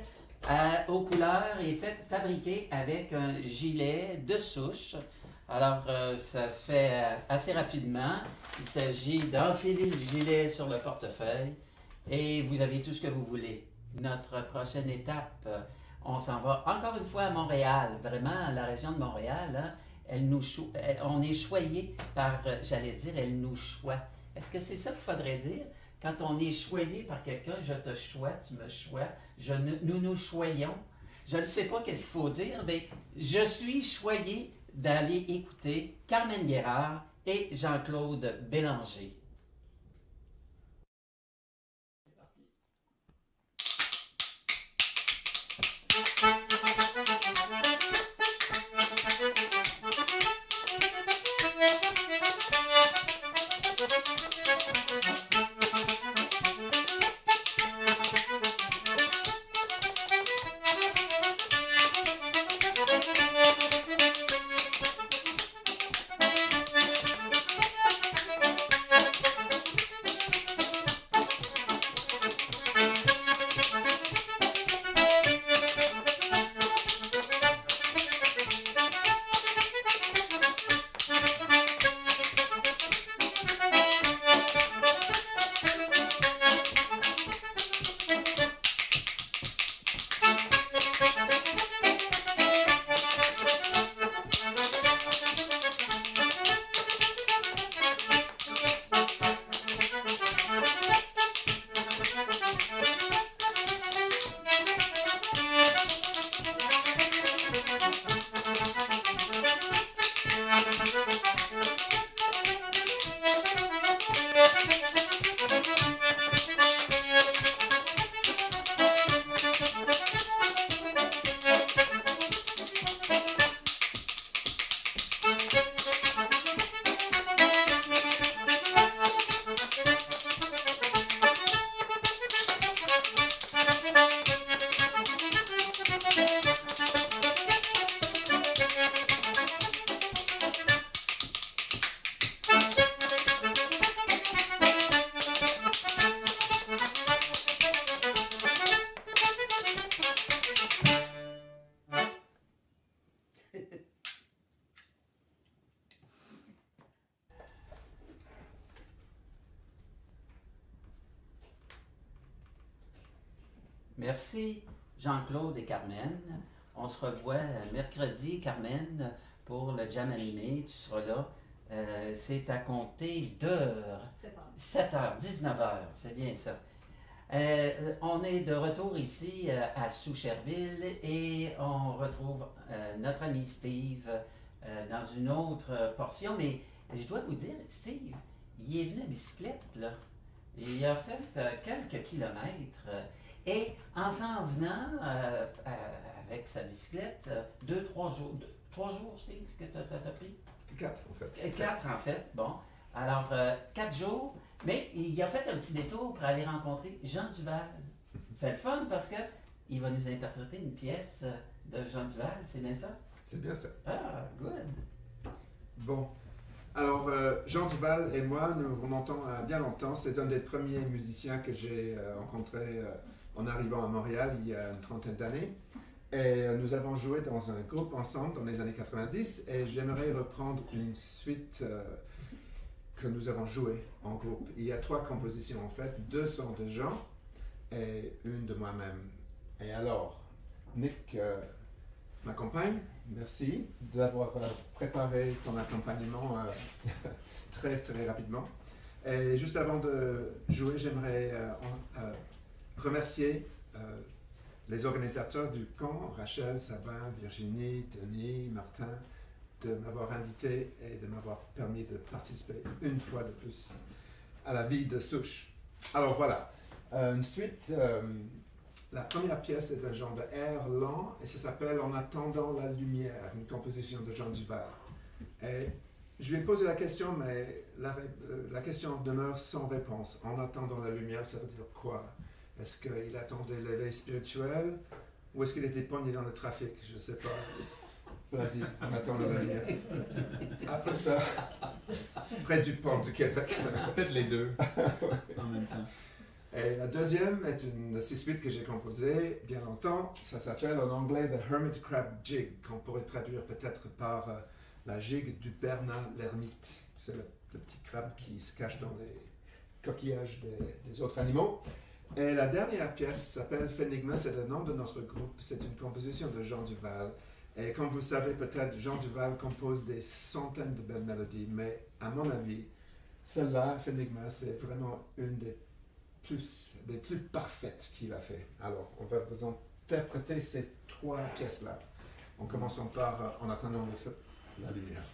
à- aux couleurs et fait fabriqué avec un gilet de souche. Alors, euh, ça se fait euh, assez rapidement. Il s'agit d'enfiler le gilet sur le portefeuille et vous avez tout ce que vous voulez. Notre prochaine étape, euh, on s'en va encore une fois à Montréal. Vraiment, la région de Montréal, hein, elle nous on est choyé par, euh, j'allais dire, elle nous choisit. Est-ce que c'est ça qu'il faudrait dire? Quand on est choyé par quelqu'un, je te choisis, tu me choisis, je, nous nous choyons. Je ne sais pas qu'est-ce qu'il faut dire, mais je suis choyé d'aller écouter Carmen Guérard et Jean-Claude Bélanger. Merci Jean-Claude et Carmen. On se revoit euh, mercredi, Carmen, pour le jam animé. Tu seras là. Euh, c'est à compter de 7 h, 19 h. C'est bien ça. Euh, on est de retour ici euh, à Soucherville et on retrouve notre ami Steve dans une autre portion. Mais je dois vous dire, Steve, il est venu à bicyclette, là. Il a fait quelques kilomètres. Et en s'en venant euh, euh, avec sa bicyclette, euh, deux, trois jours, deux- trois jours, Steve, que ça t'a pris? Quatre, en fait. Quatre, en fait. Bon. Alors, euh, quatre jours. Mais il a fait un petit détour pour aller rencontrer Jean Duval. C'est le fun parce que il va nous interpréter une pièce de Jean Duval, c'est bien ça? C'est bien ça. Ah, good. Bon. Alors, euh, Jean Duval et moi, nous remontons à bien longtemps. C'est un des premiers musiciens que j'ai euh, rencontré en arrivant à Montréal il y a une trentaine d'années. Et euh, nous avons joué dans un groupe ensemble dans les années 90 et j'aimerais reprendre une suite euh, que nous avons jouée en groupe. Il y a trois compositions en fait. Deux sont de Jean et une de moi-même. Et alors, Nick euh, m'accompagne. Merci d'avoir euh, préparé ton accompagnement très très rapidement. Et juste avant de jouer, j'aimerais remercier euh, les organisateurs du camp, Rachel, Sabin, Virginie, Denis, Martin, de m'avoir invité et de m'avoir permis de participer une fois de plus à la vie de Souche. Alors voilà, Euh, une suite. euh, la première pièce est un genre de air lent et ça s'appelle En attendant la lumière, une composition de Jean Duval. Et je lui ai posé la question, mais euh, la question demeure sans réponse. En attendant la lumière, ça veut dire quoi? Est-ce qu'il attendait l'éveil spirituel ou est-ce qu'il était pogné dans le trafic? Je ne sais pas. Dit, en attendant la lumière. Après ça, près du pont du Québec. Peut-être les deux en même temps. Et la deuxième est une ces suites que j'ai composée bien longtemps. Ça s'appelle en anglais The Hermit Crab Jig, qu'on pourrait traduire peut-être par euh, la gigue du Bernard l'ermite. C'est le, le petit crabe qui se cache dans les coquillages des, des autres animaux. Et la dernière pièce s'appelle Phénigma, c'est le nom de notre groupe. C'est une composition de Jean Duval. Et comme vous savez peut-être, Jean Duval compose des centaines de belles mélodies, mais à mon avis, celle-là, Phénigma, c'est vraiment une des plus, des plus parfaites qu'il a fait. Alors, on va vous interpréter ces trois pièces-là, en commençant par euh, En attendant le feu, la lumière.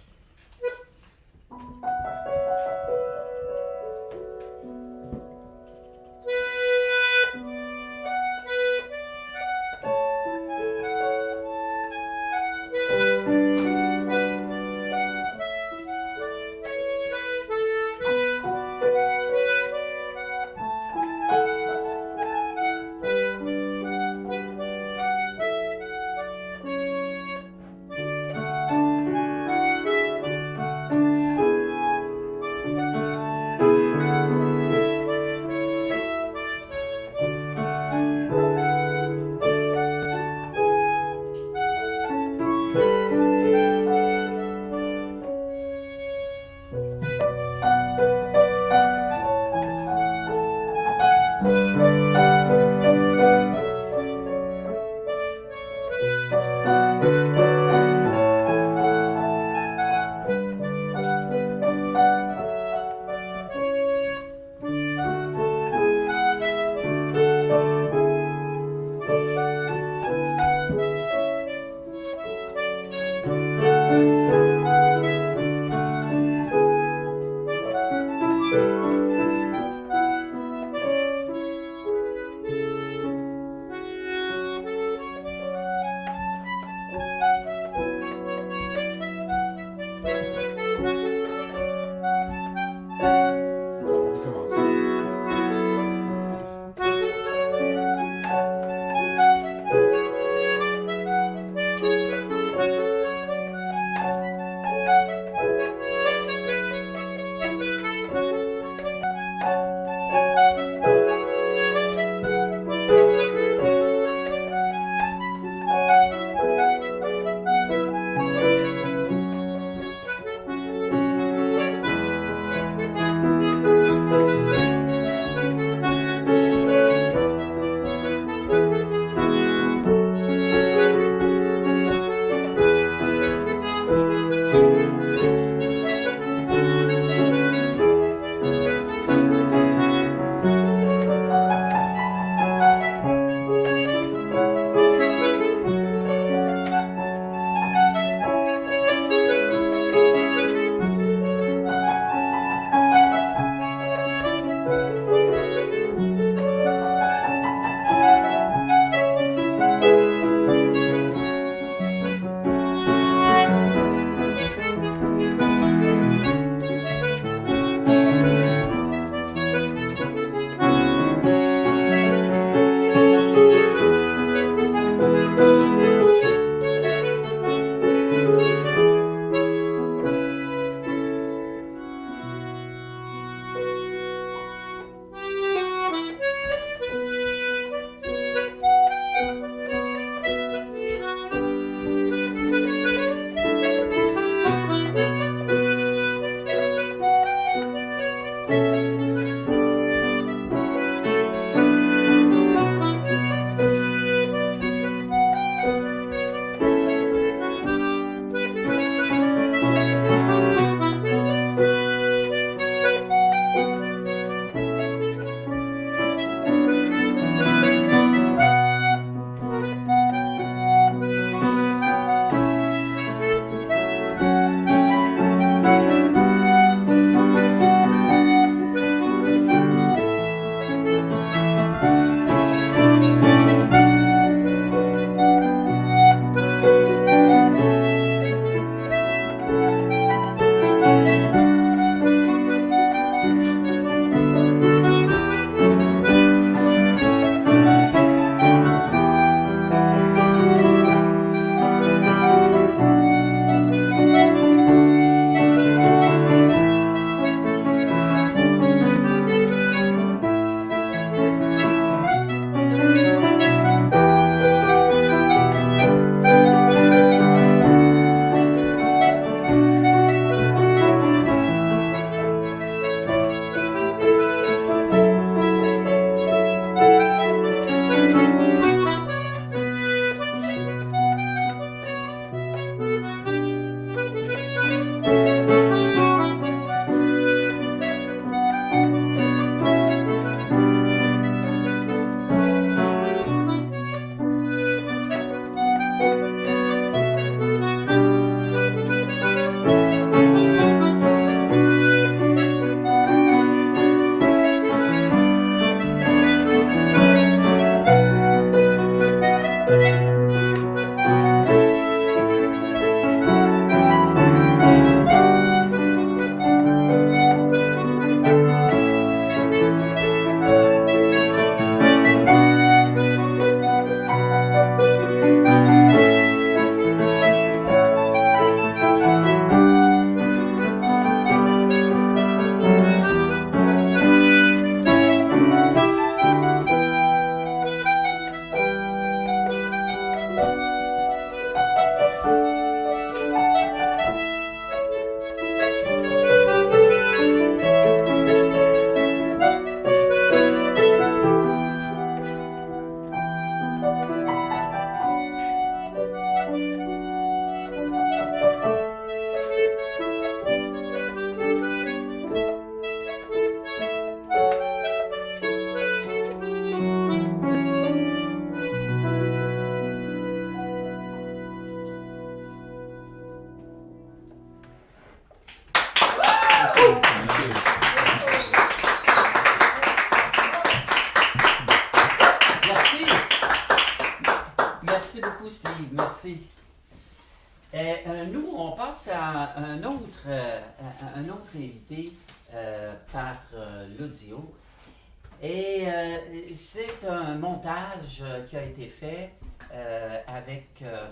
Euh, qui a été fait euh, avec euh,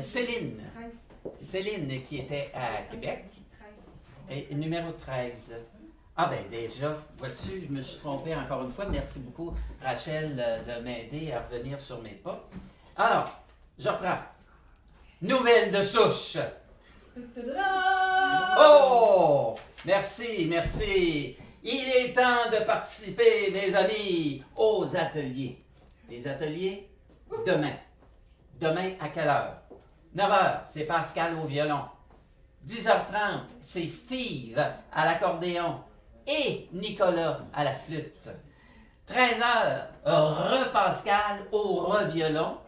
Céline. Céline qui était à Québec. Et numéro 13. Ah ben déjà, vois-tu, je me suis trompé encore une fois. Merci beaucoup, Rachel, de m'aider à revenir sur mes pas. Alors, je reprends. Nouvelle de souche. Oh! Merci, merci. Il est temps de participer, mes amis, aux ateliers. Les ateliers, demain. Demain, à quelle heure? 9h, c'est Pascal au violon. 10h30, c'est Steve à l'accordéon et Nicolas à la flûte. 13h, re-Pascal au re-violon.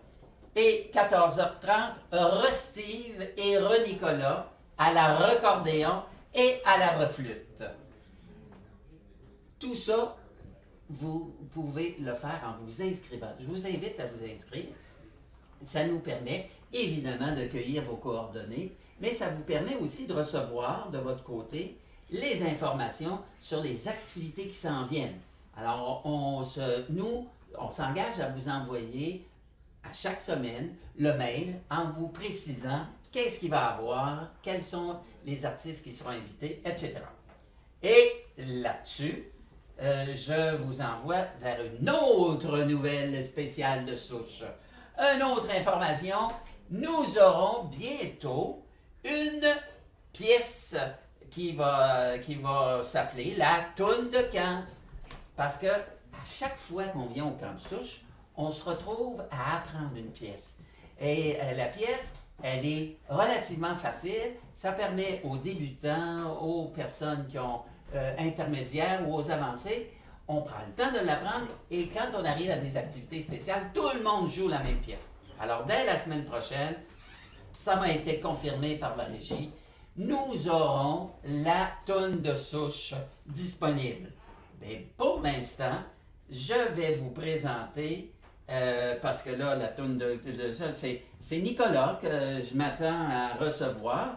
Et 14h30, re-Steve et re-Nicolas à la recordéon et à la reflûte. Tout ça, vous pouvez le faire en vous inscrivant. Je vous invite à vous inscrire. Ça nous permet évidemment de cueillir vos coordonnées, mais ça vous permet aussi de recevoir de votre côté les informations sur les activités qui s'en viennent. Alors, on se, nous, on s'engage à vous envoyer à chaque semaine le mail en vous précisant qu'est-ce qu'il va avoir, quels sont les artistes qui seront invités, etc. Et là-dessus, euh, je vous envoie vers une autre nouvelle spéciale de souche. Une autre information, nous aurons bientôt une pièce qui va, qui va s'appeler la toune de camp. Parce que à chaque fois qu'on vient au camp de souche, on se retrouve à apprendre une pièce. Et euh, la pièce, elle est relativement facile. Ça permet aux débutants, aux personnes qui ont euh, intermédiaires ou aux avancés, on prend le temps de l'apprendre et quand on arrive à des activités spéciales, tout le monde joue la même pièce. Alors, dès la semaine prochaine, ça m'a été confirmé par la régie, nous aurons la tonne de souche disponible. Mais pour l'instant, je vais vous présenter, euh, parce que là, la tonne de, de- c'est Nicolas que je m'attends à recevoir,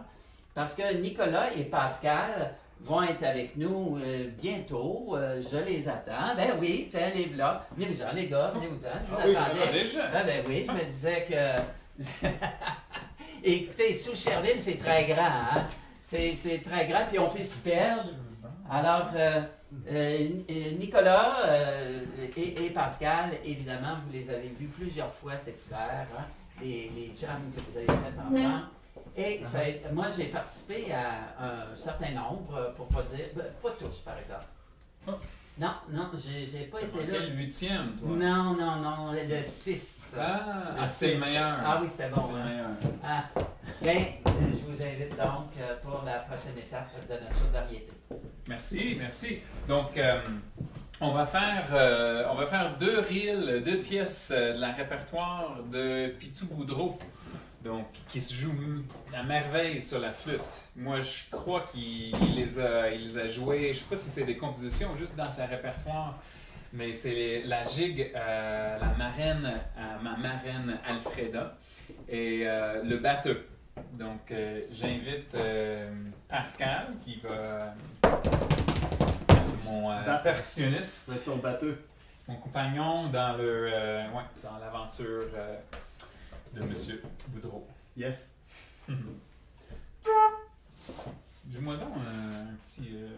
parce que Nicolas et Pascal vont être avec nous euh, bientôt. Euh, je les attends. Ben oui, tiens, les là. Venez-vous-en, les gars, venez-vous-en. Je vous Ah attendais. ah, déjà? Ah ben oui, je me disais que... Écoutez, sous Cherville, c'est très grand, hein? C'est, c'est très grand, puis on peut s'y perdre. Alors, euh, Nicolas euh, et, et Pascal, évidemment, vous les avez vus plusieurs fois cet hiver, hein? les, les jams que vous avez fait ensemble. Et ça été- moi, j'ai participé à un certain nombre, euh, pour pas dire, ben, pas tous, par exemple. Oh. Non, non, j'ai, pas été là. Quel huitième, toi? Non, non, non, le 6. Ah, ah, c'était le meilleur. Ah oui, c'était bon. C'est le hein. meilleur. Ah, bien, je vous invite donc euh, pour la prochaine étape de notre show de variété. Merci, merci. Donc, euh, on, va faire, euh, on va faire deux reels, deux pièces de la répertoire de Pitou Boudreau, donc, qui se joue à merveille sur la flûte. Moi, je crois qu'il il les, a, il les a jouées, je sais pas si c'est des compositions ou juste dans sa répertoire, mais c'est la gigue, euh, la marraine à ma marraine Alfreda et euh, le batteux. Donc, euh, j'invite euh, Pascal qui va être mon euh, percussionniste, C'est ton batteux. mon compagnon dans le euh, ouais, dans l'aventure euh, de Monsieur Boudreau. Yes. Joue-moi donc un, un petit. euh,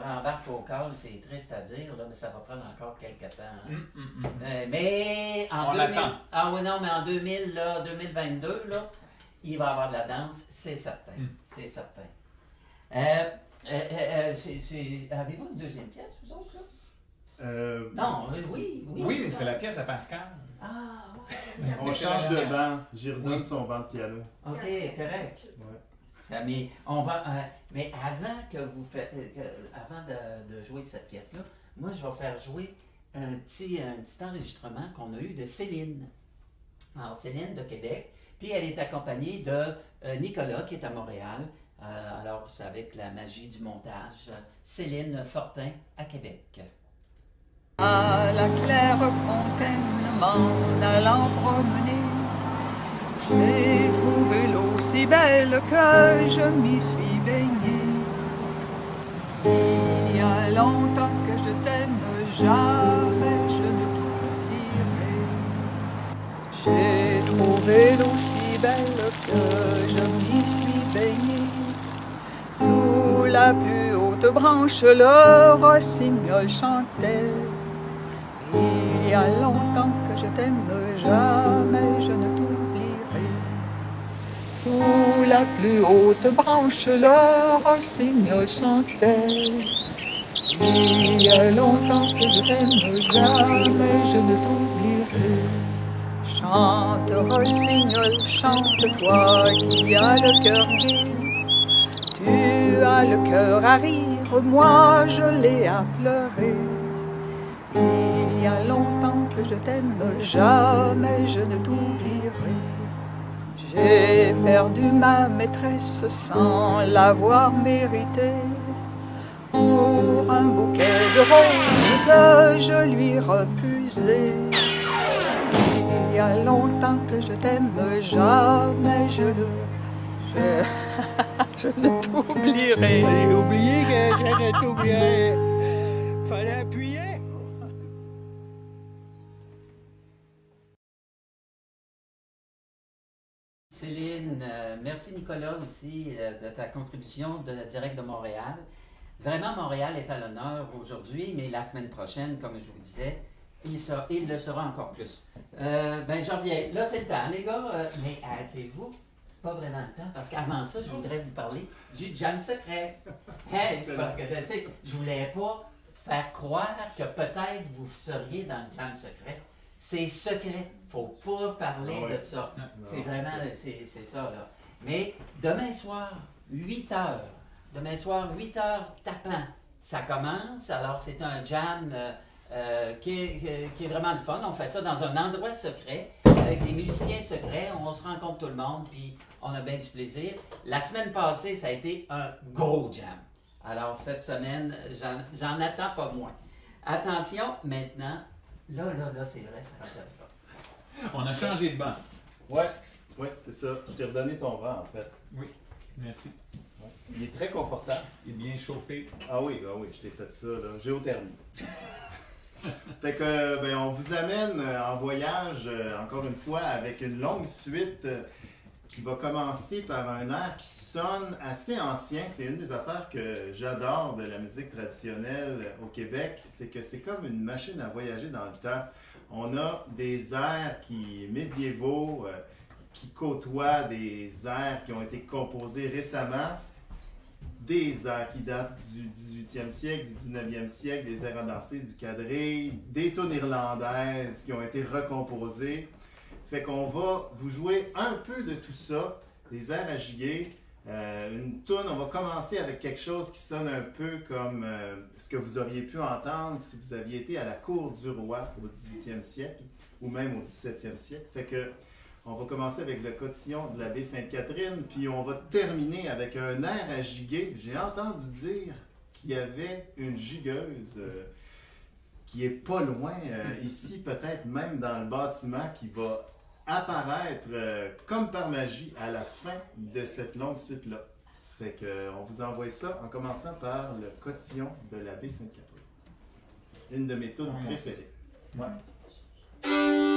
rembarque au col, c'est triste à dire, là, mais ça va prendre encore quelques temps. hein. Hum, hum, hum. Euh, mais en On 2000, l'attend. ah oui, non, mais en 2000, là, 2022, là, il va y avoir de la danse, c'est certain. Mm. C'est certain. Euh, euh, Avez-vous une deuxième pièce, vous autres, là? Euh, Non, euh, oui, oui. Oui, mais c'est la pièce à Pascal. Ah, On change de banc. J'y redonne Oui. son banc de piano. ok, correct. Ouais. Ça, mais on va. Mais avant que vous faites, euh, avant de, jouer cette pièce-là, moi je vais faire jouer un petit, un petit enregistrement qu'on a eu de Céline. Alors Céline de Québec, puis elle est accompagnée de euh, Nicolas qui est à Montréal. Euh, alors c'est avec la magie du montage. Céline Fortin à Québec. À la claire fontaine, m'en allant promener, j'ai trouvé l'eau si belle que je m'y suis baignée. Il y a longtemps que je t'aime, jamais je ne t'oublierai. J'ai trouvé l'eau si belle que je m'y suis baignée. Sous la plus haute branche, le rossignol chantait. Il y a longtemps que je t'aime, jamais je ne. Sous la plus haute branche, le rossignol chantait. Il y a longtemps que je t'aime, jamais je ne t'oublierai. Chante, rossignol, chante, toi qui as le cœur gai. Tu as le cœur à rire, moi je l'ai à pleurer. Il y a longtemps que je t'aime, jamais je ne t'oublierai. J'ai perdu ma maîtresse sans l'avoir méritée. Pour un bouquet de roses que je lui refusais. Il y a longtemps que je t'aime, jamais je je ne t'oublierai. J'ai oublié que je ne t'oublierai. Fallait appuyer. Céline, euh, merci Nicolas aussi euh, de ta contribution de Direct de Montréal. Vraiment, Montréal est à l'honneur aujourd'hui, mais la semaine prochaine, comme je vous disais, il, sera, il le sera encore plus. Euh, ben, j'en reviens. Là, c'est le temps, les gars. euh, mais euh, c'est vous, c'est pas vraiment le temps, parce qu'avant ça, je voudrais vous parler du jam secret. Hein, c'est parce que, tu sais, je voulais pas faire croire que peut-être vous seriez dans le jam secret. C'est secret. Faut pas parler Ah ouais. de ça. C'est vraiment, ça. c'est c'est ça, là. Mais demain soir, 8 heures, demain soir, 8 heures tapant, ça commence. Alors, c'est un jam euh, euh, qui, est, qui- est vraiment le fun. On fait ça dans un endroit secret, avec des musiciens secrets. On se rencontre tout le monde, puis on a bien du plaisir. La semaine passée, ça a été un gros jam. Alors, cette semaine, j'en- j'en attends pas moins. Attention, maintenant, là, là, là, c'est vrai, ça réserve ça. On a changé de banc. Ouais, ouais, c'est ça. Je t'ai redonné ton vent, en fait. Oui, merci. Ouais. Il est très confortable. Il est bien chauffé. Ah oui, ah oui, je t'ai fait ça, là. Géothermie. fait que, ben, on vous amène euh, en voyage, euh, encore une fois, avec une longue suite euh, qui va commencer par un air qui sonne assez ancien. C'est une des affaires que j'adore de la musique traditionnelle au Québec. C'est que c'est comme une machine à voyager dans le temps. On a des airs qui médiévaux euh, qui côtoient des airs qui ont été composés récemment des airs qui datent du 18e siècle, du 19e siècle, des airs à danser, du quadrille, des tunes irlandaises qui ont été recomposées. Fait qu'on va vous jouer un peu de tout ça, des airs à giguer. Euh, une on va commencer avec quelque chose qui sonne un peu comme euh, ce que vous auriez pu entendre si vous aviez été à la cour du roi au 18e siècle ou même au 17e siècle. Fait que on va commencer avec le cotillon de l'abbé Sainte-Catherine, puis on va terminer avec un air à giguer. J'ai entendu dire qu'il y avait une gigueuse euh, qui est pas loin, ici peut-être même dans le bâtiment, qui va apparaître euh, comme par magie à la fin de cette longue suite-là. Fait que, euh, on vous envoie ça en commençant par le cotillon de l'abbé Sainte-Catherine. une de mes toutes préférées. Ouais.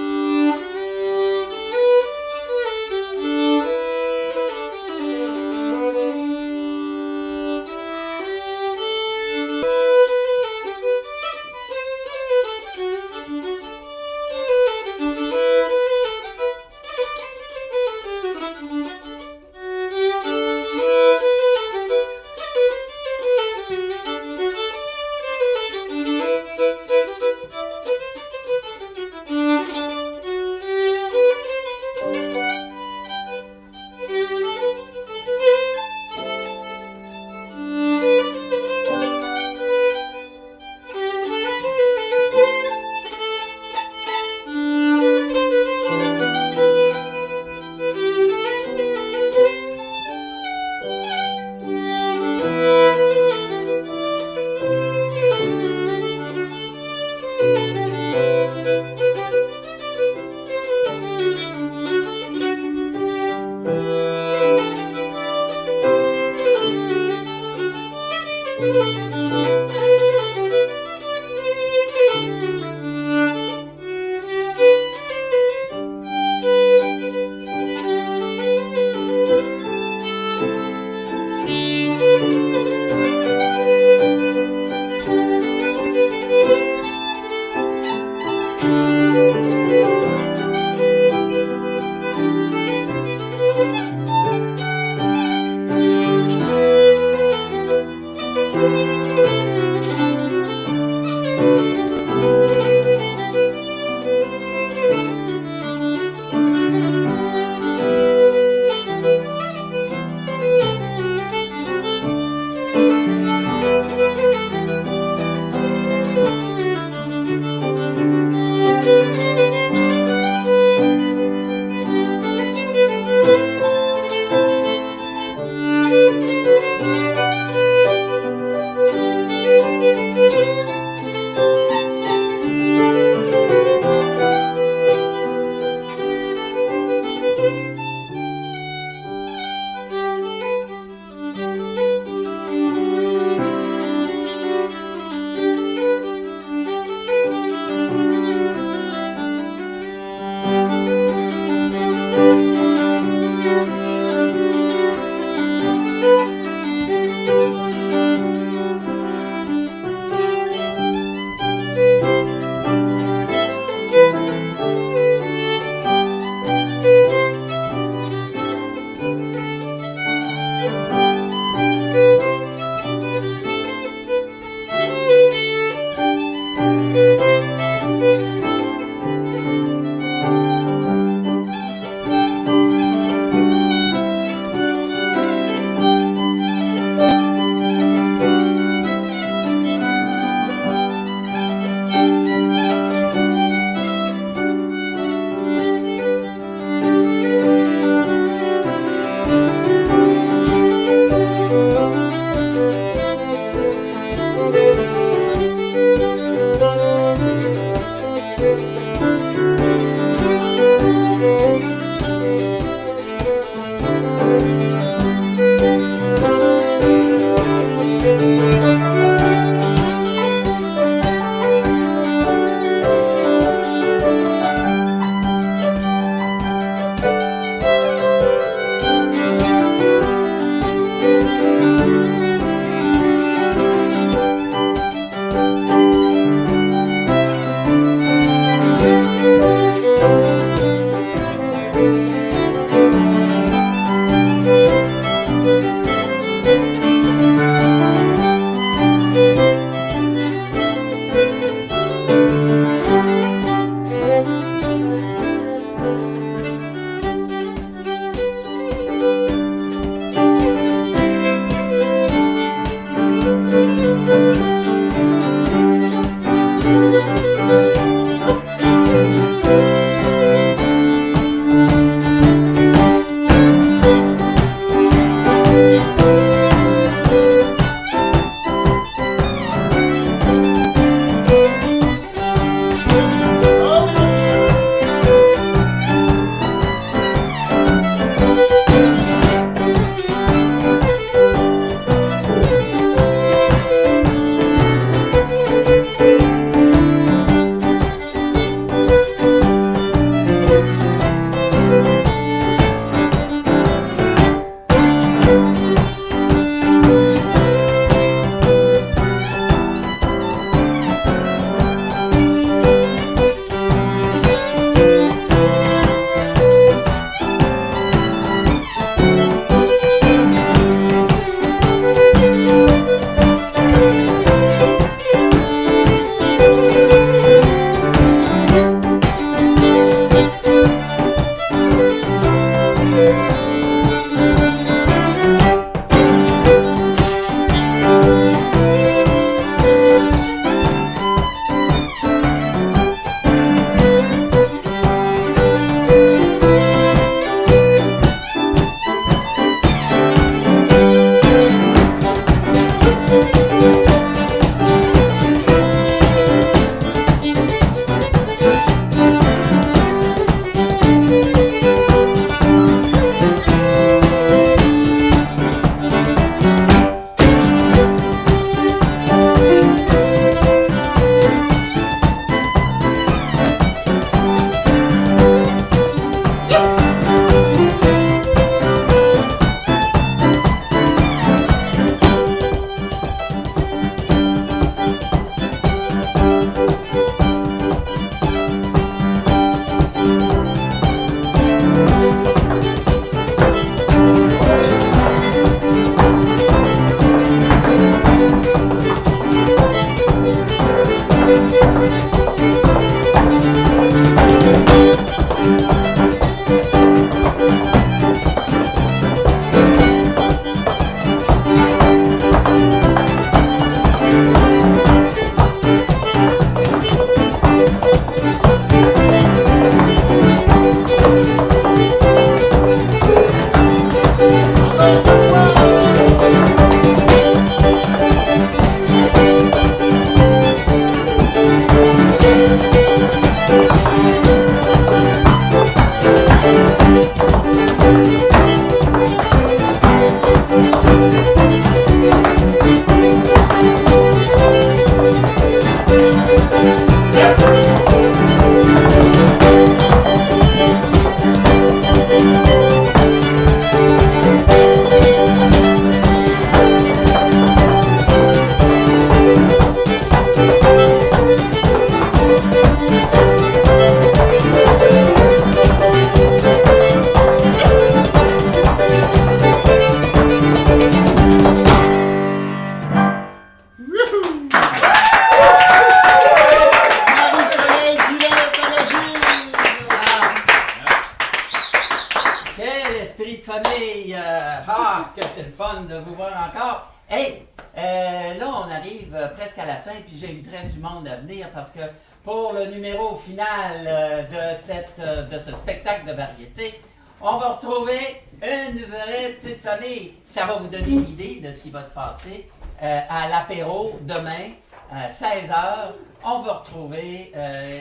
Ah, que c'est le fun de vous voir encore. Hey, euh, là, on arrive euh, presque à la fin, puis j'inviterai du monde à venir parce que pour le numéro final euh, de, cette, euh, de ce spectacle de variété, on va retrouver une vraie petite famille. Ça va vous donner une idée de ce qui va se passer euh, à l'apéro demain, à 16h. On va retrouver. Euh,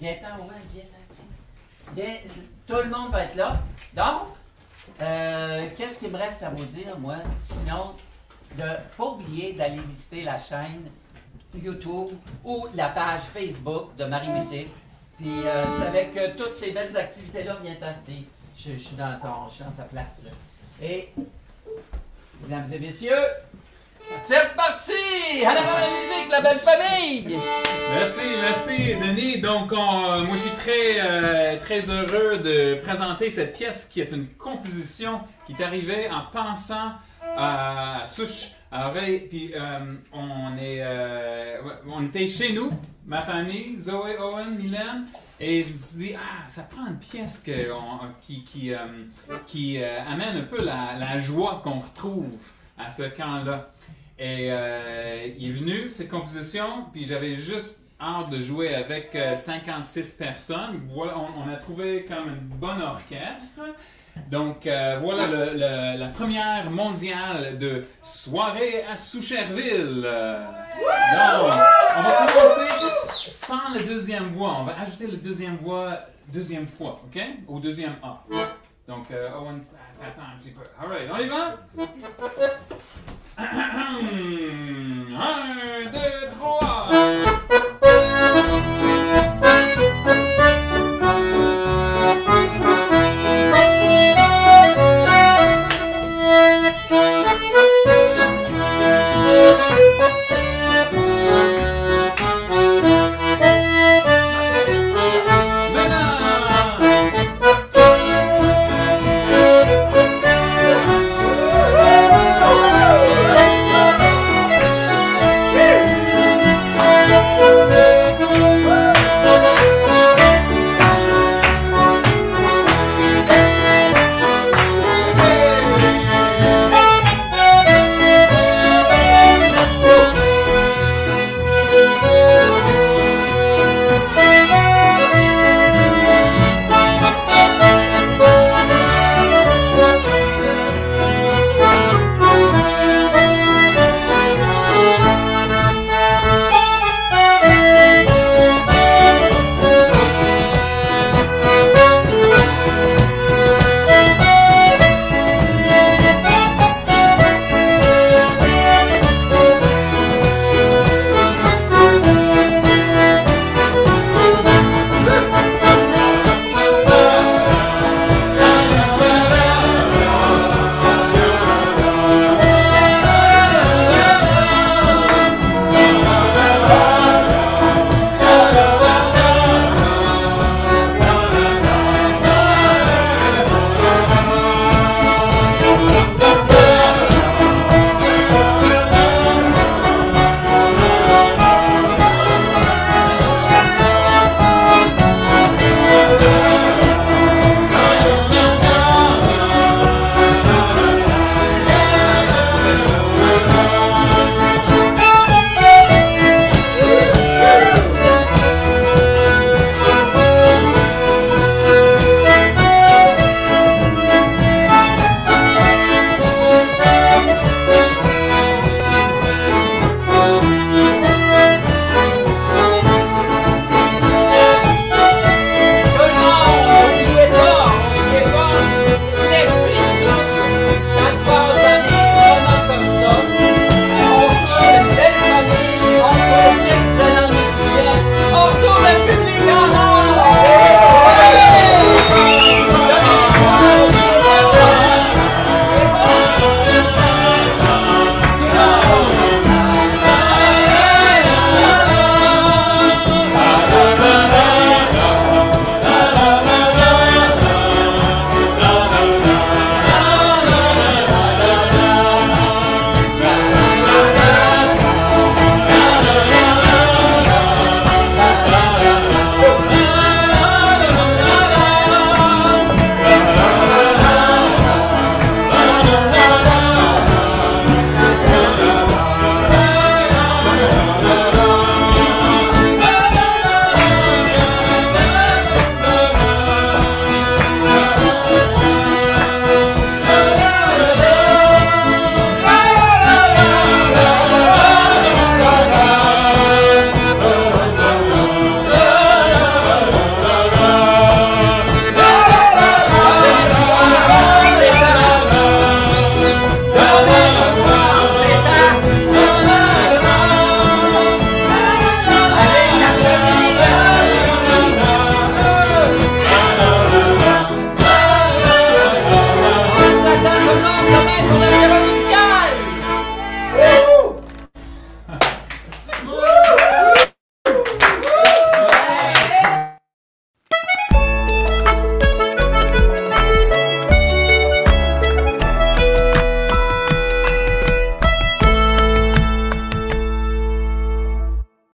viens-t'en, ouais, viens-t'en. Viens, tout le monde va être là. Donc, euh, qu'est-ce qu'il me reste à vous dire, moi? Sinon, de ne pas oublier d'aller visiter la chaîne YouTube ou la page Facebook de Marie Musique. Puis euh, c'est avec euh, toutes ces belles activités-là, viens-t'en, Steve. Je, je suis dans ton, je suis dans ta place, là. Et, mesdames et messieurs, c'est reparti! À la la musique, la belle famille! Merci, merci Denis. Donc, on- moi je suis très, euh, très heureux de présenter cette pièce qui est une composition qui est arrivée en pensant à Souche. Alors, puis, euh, on, est, euh, on était chez nous, ma famille, Zoé, Owen, Mylène, et je me suis dit, ah, ça prend une pièce qui, euh, euh, amène un peu la, la joie qu'on retrouve à ce camp-là. Et euh, il est venu, cette composition, puis j'avais juste hâte de jouer avec euh, 56 personnes. Voilà, on, a trouvé comme un bon orchestre. Donc euh, voilà la première mondiale de soirée à Soucherville. Euh, on va commencer sans la deuxième voix. On va ajouter la deuxième voix deuxième fois, ok? Au deuxième A. Donc, euh, Owen, Attends un petit peu. Alright, on y va? 1, 2, 3!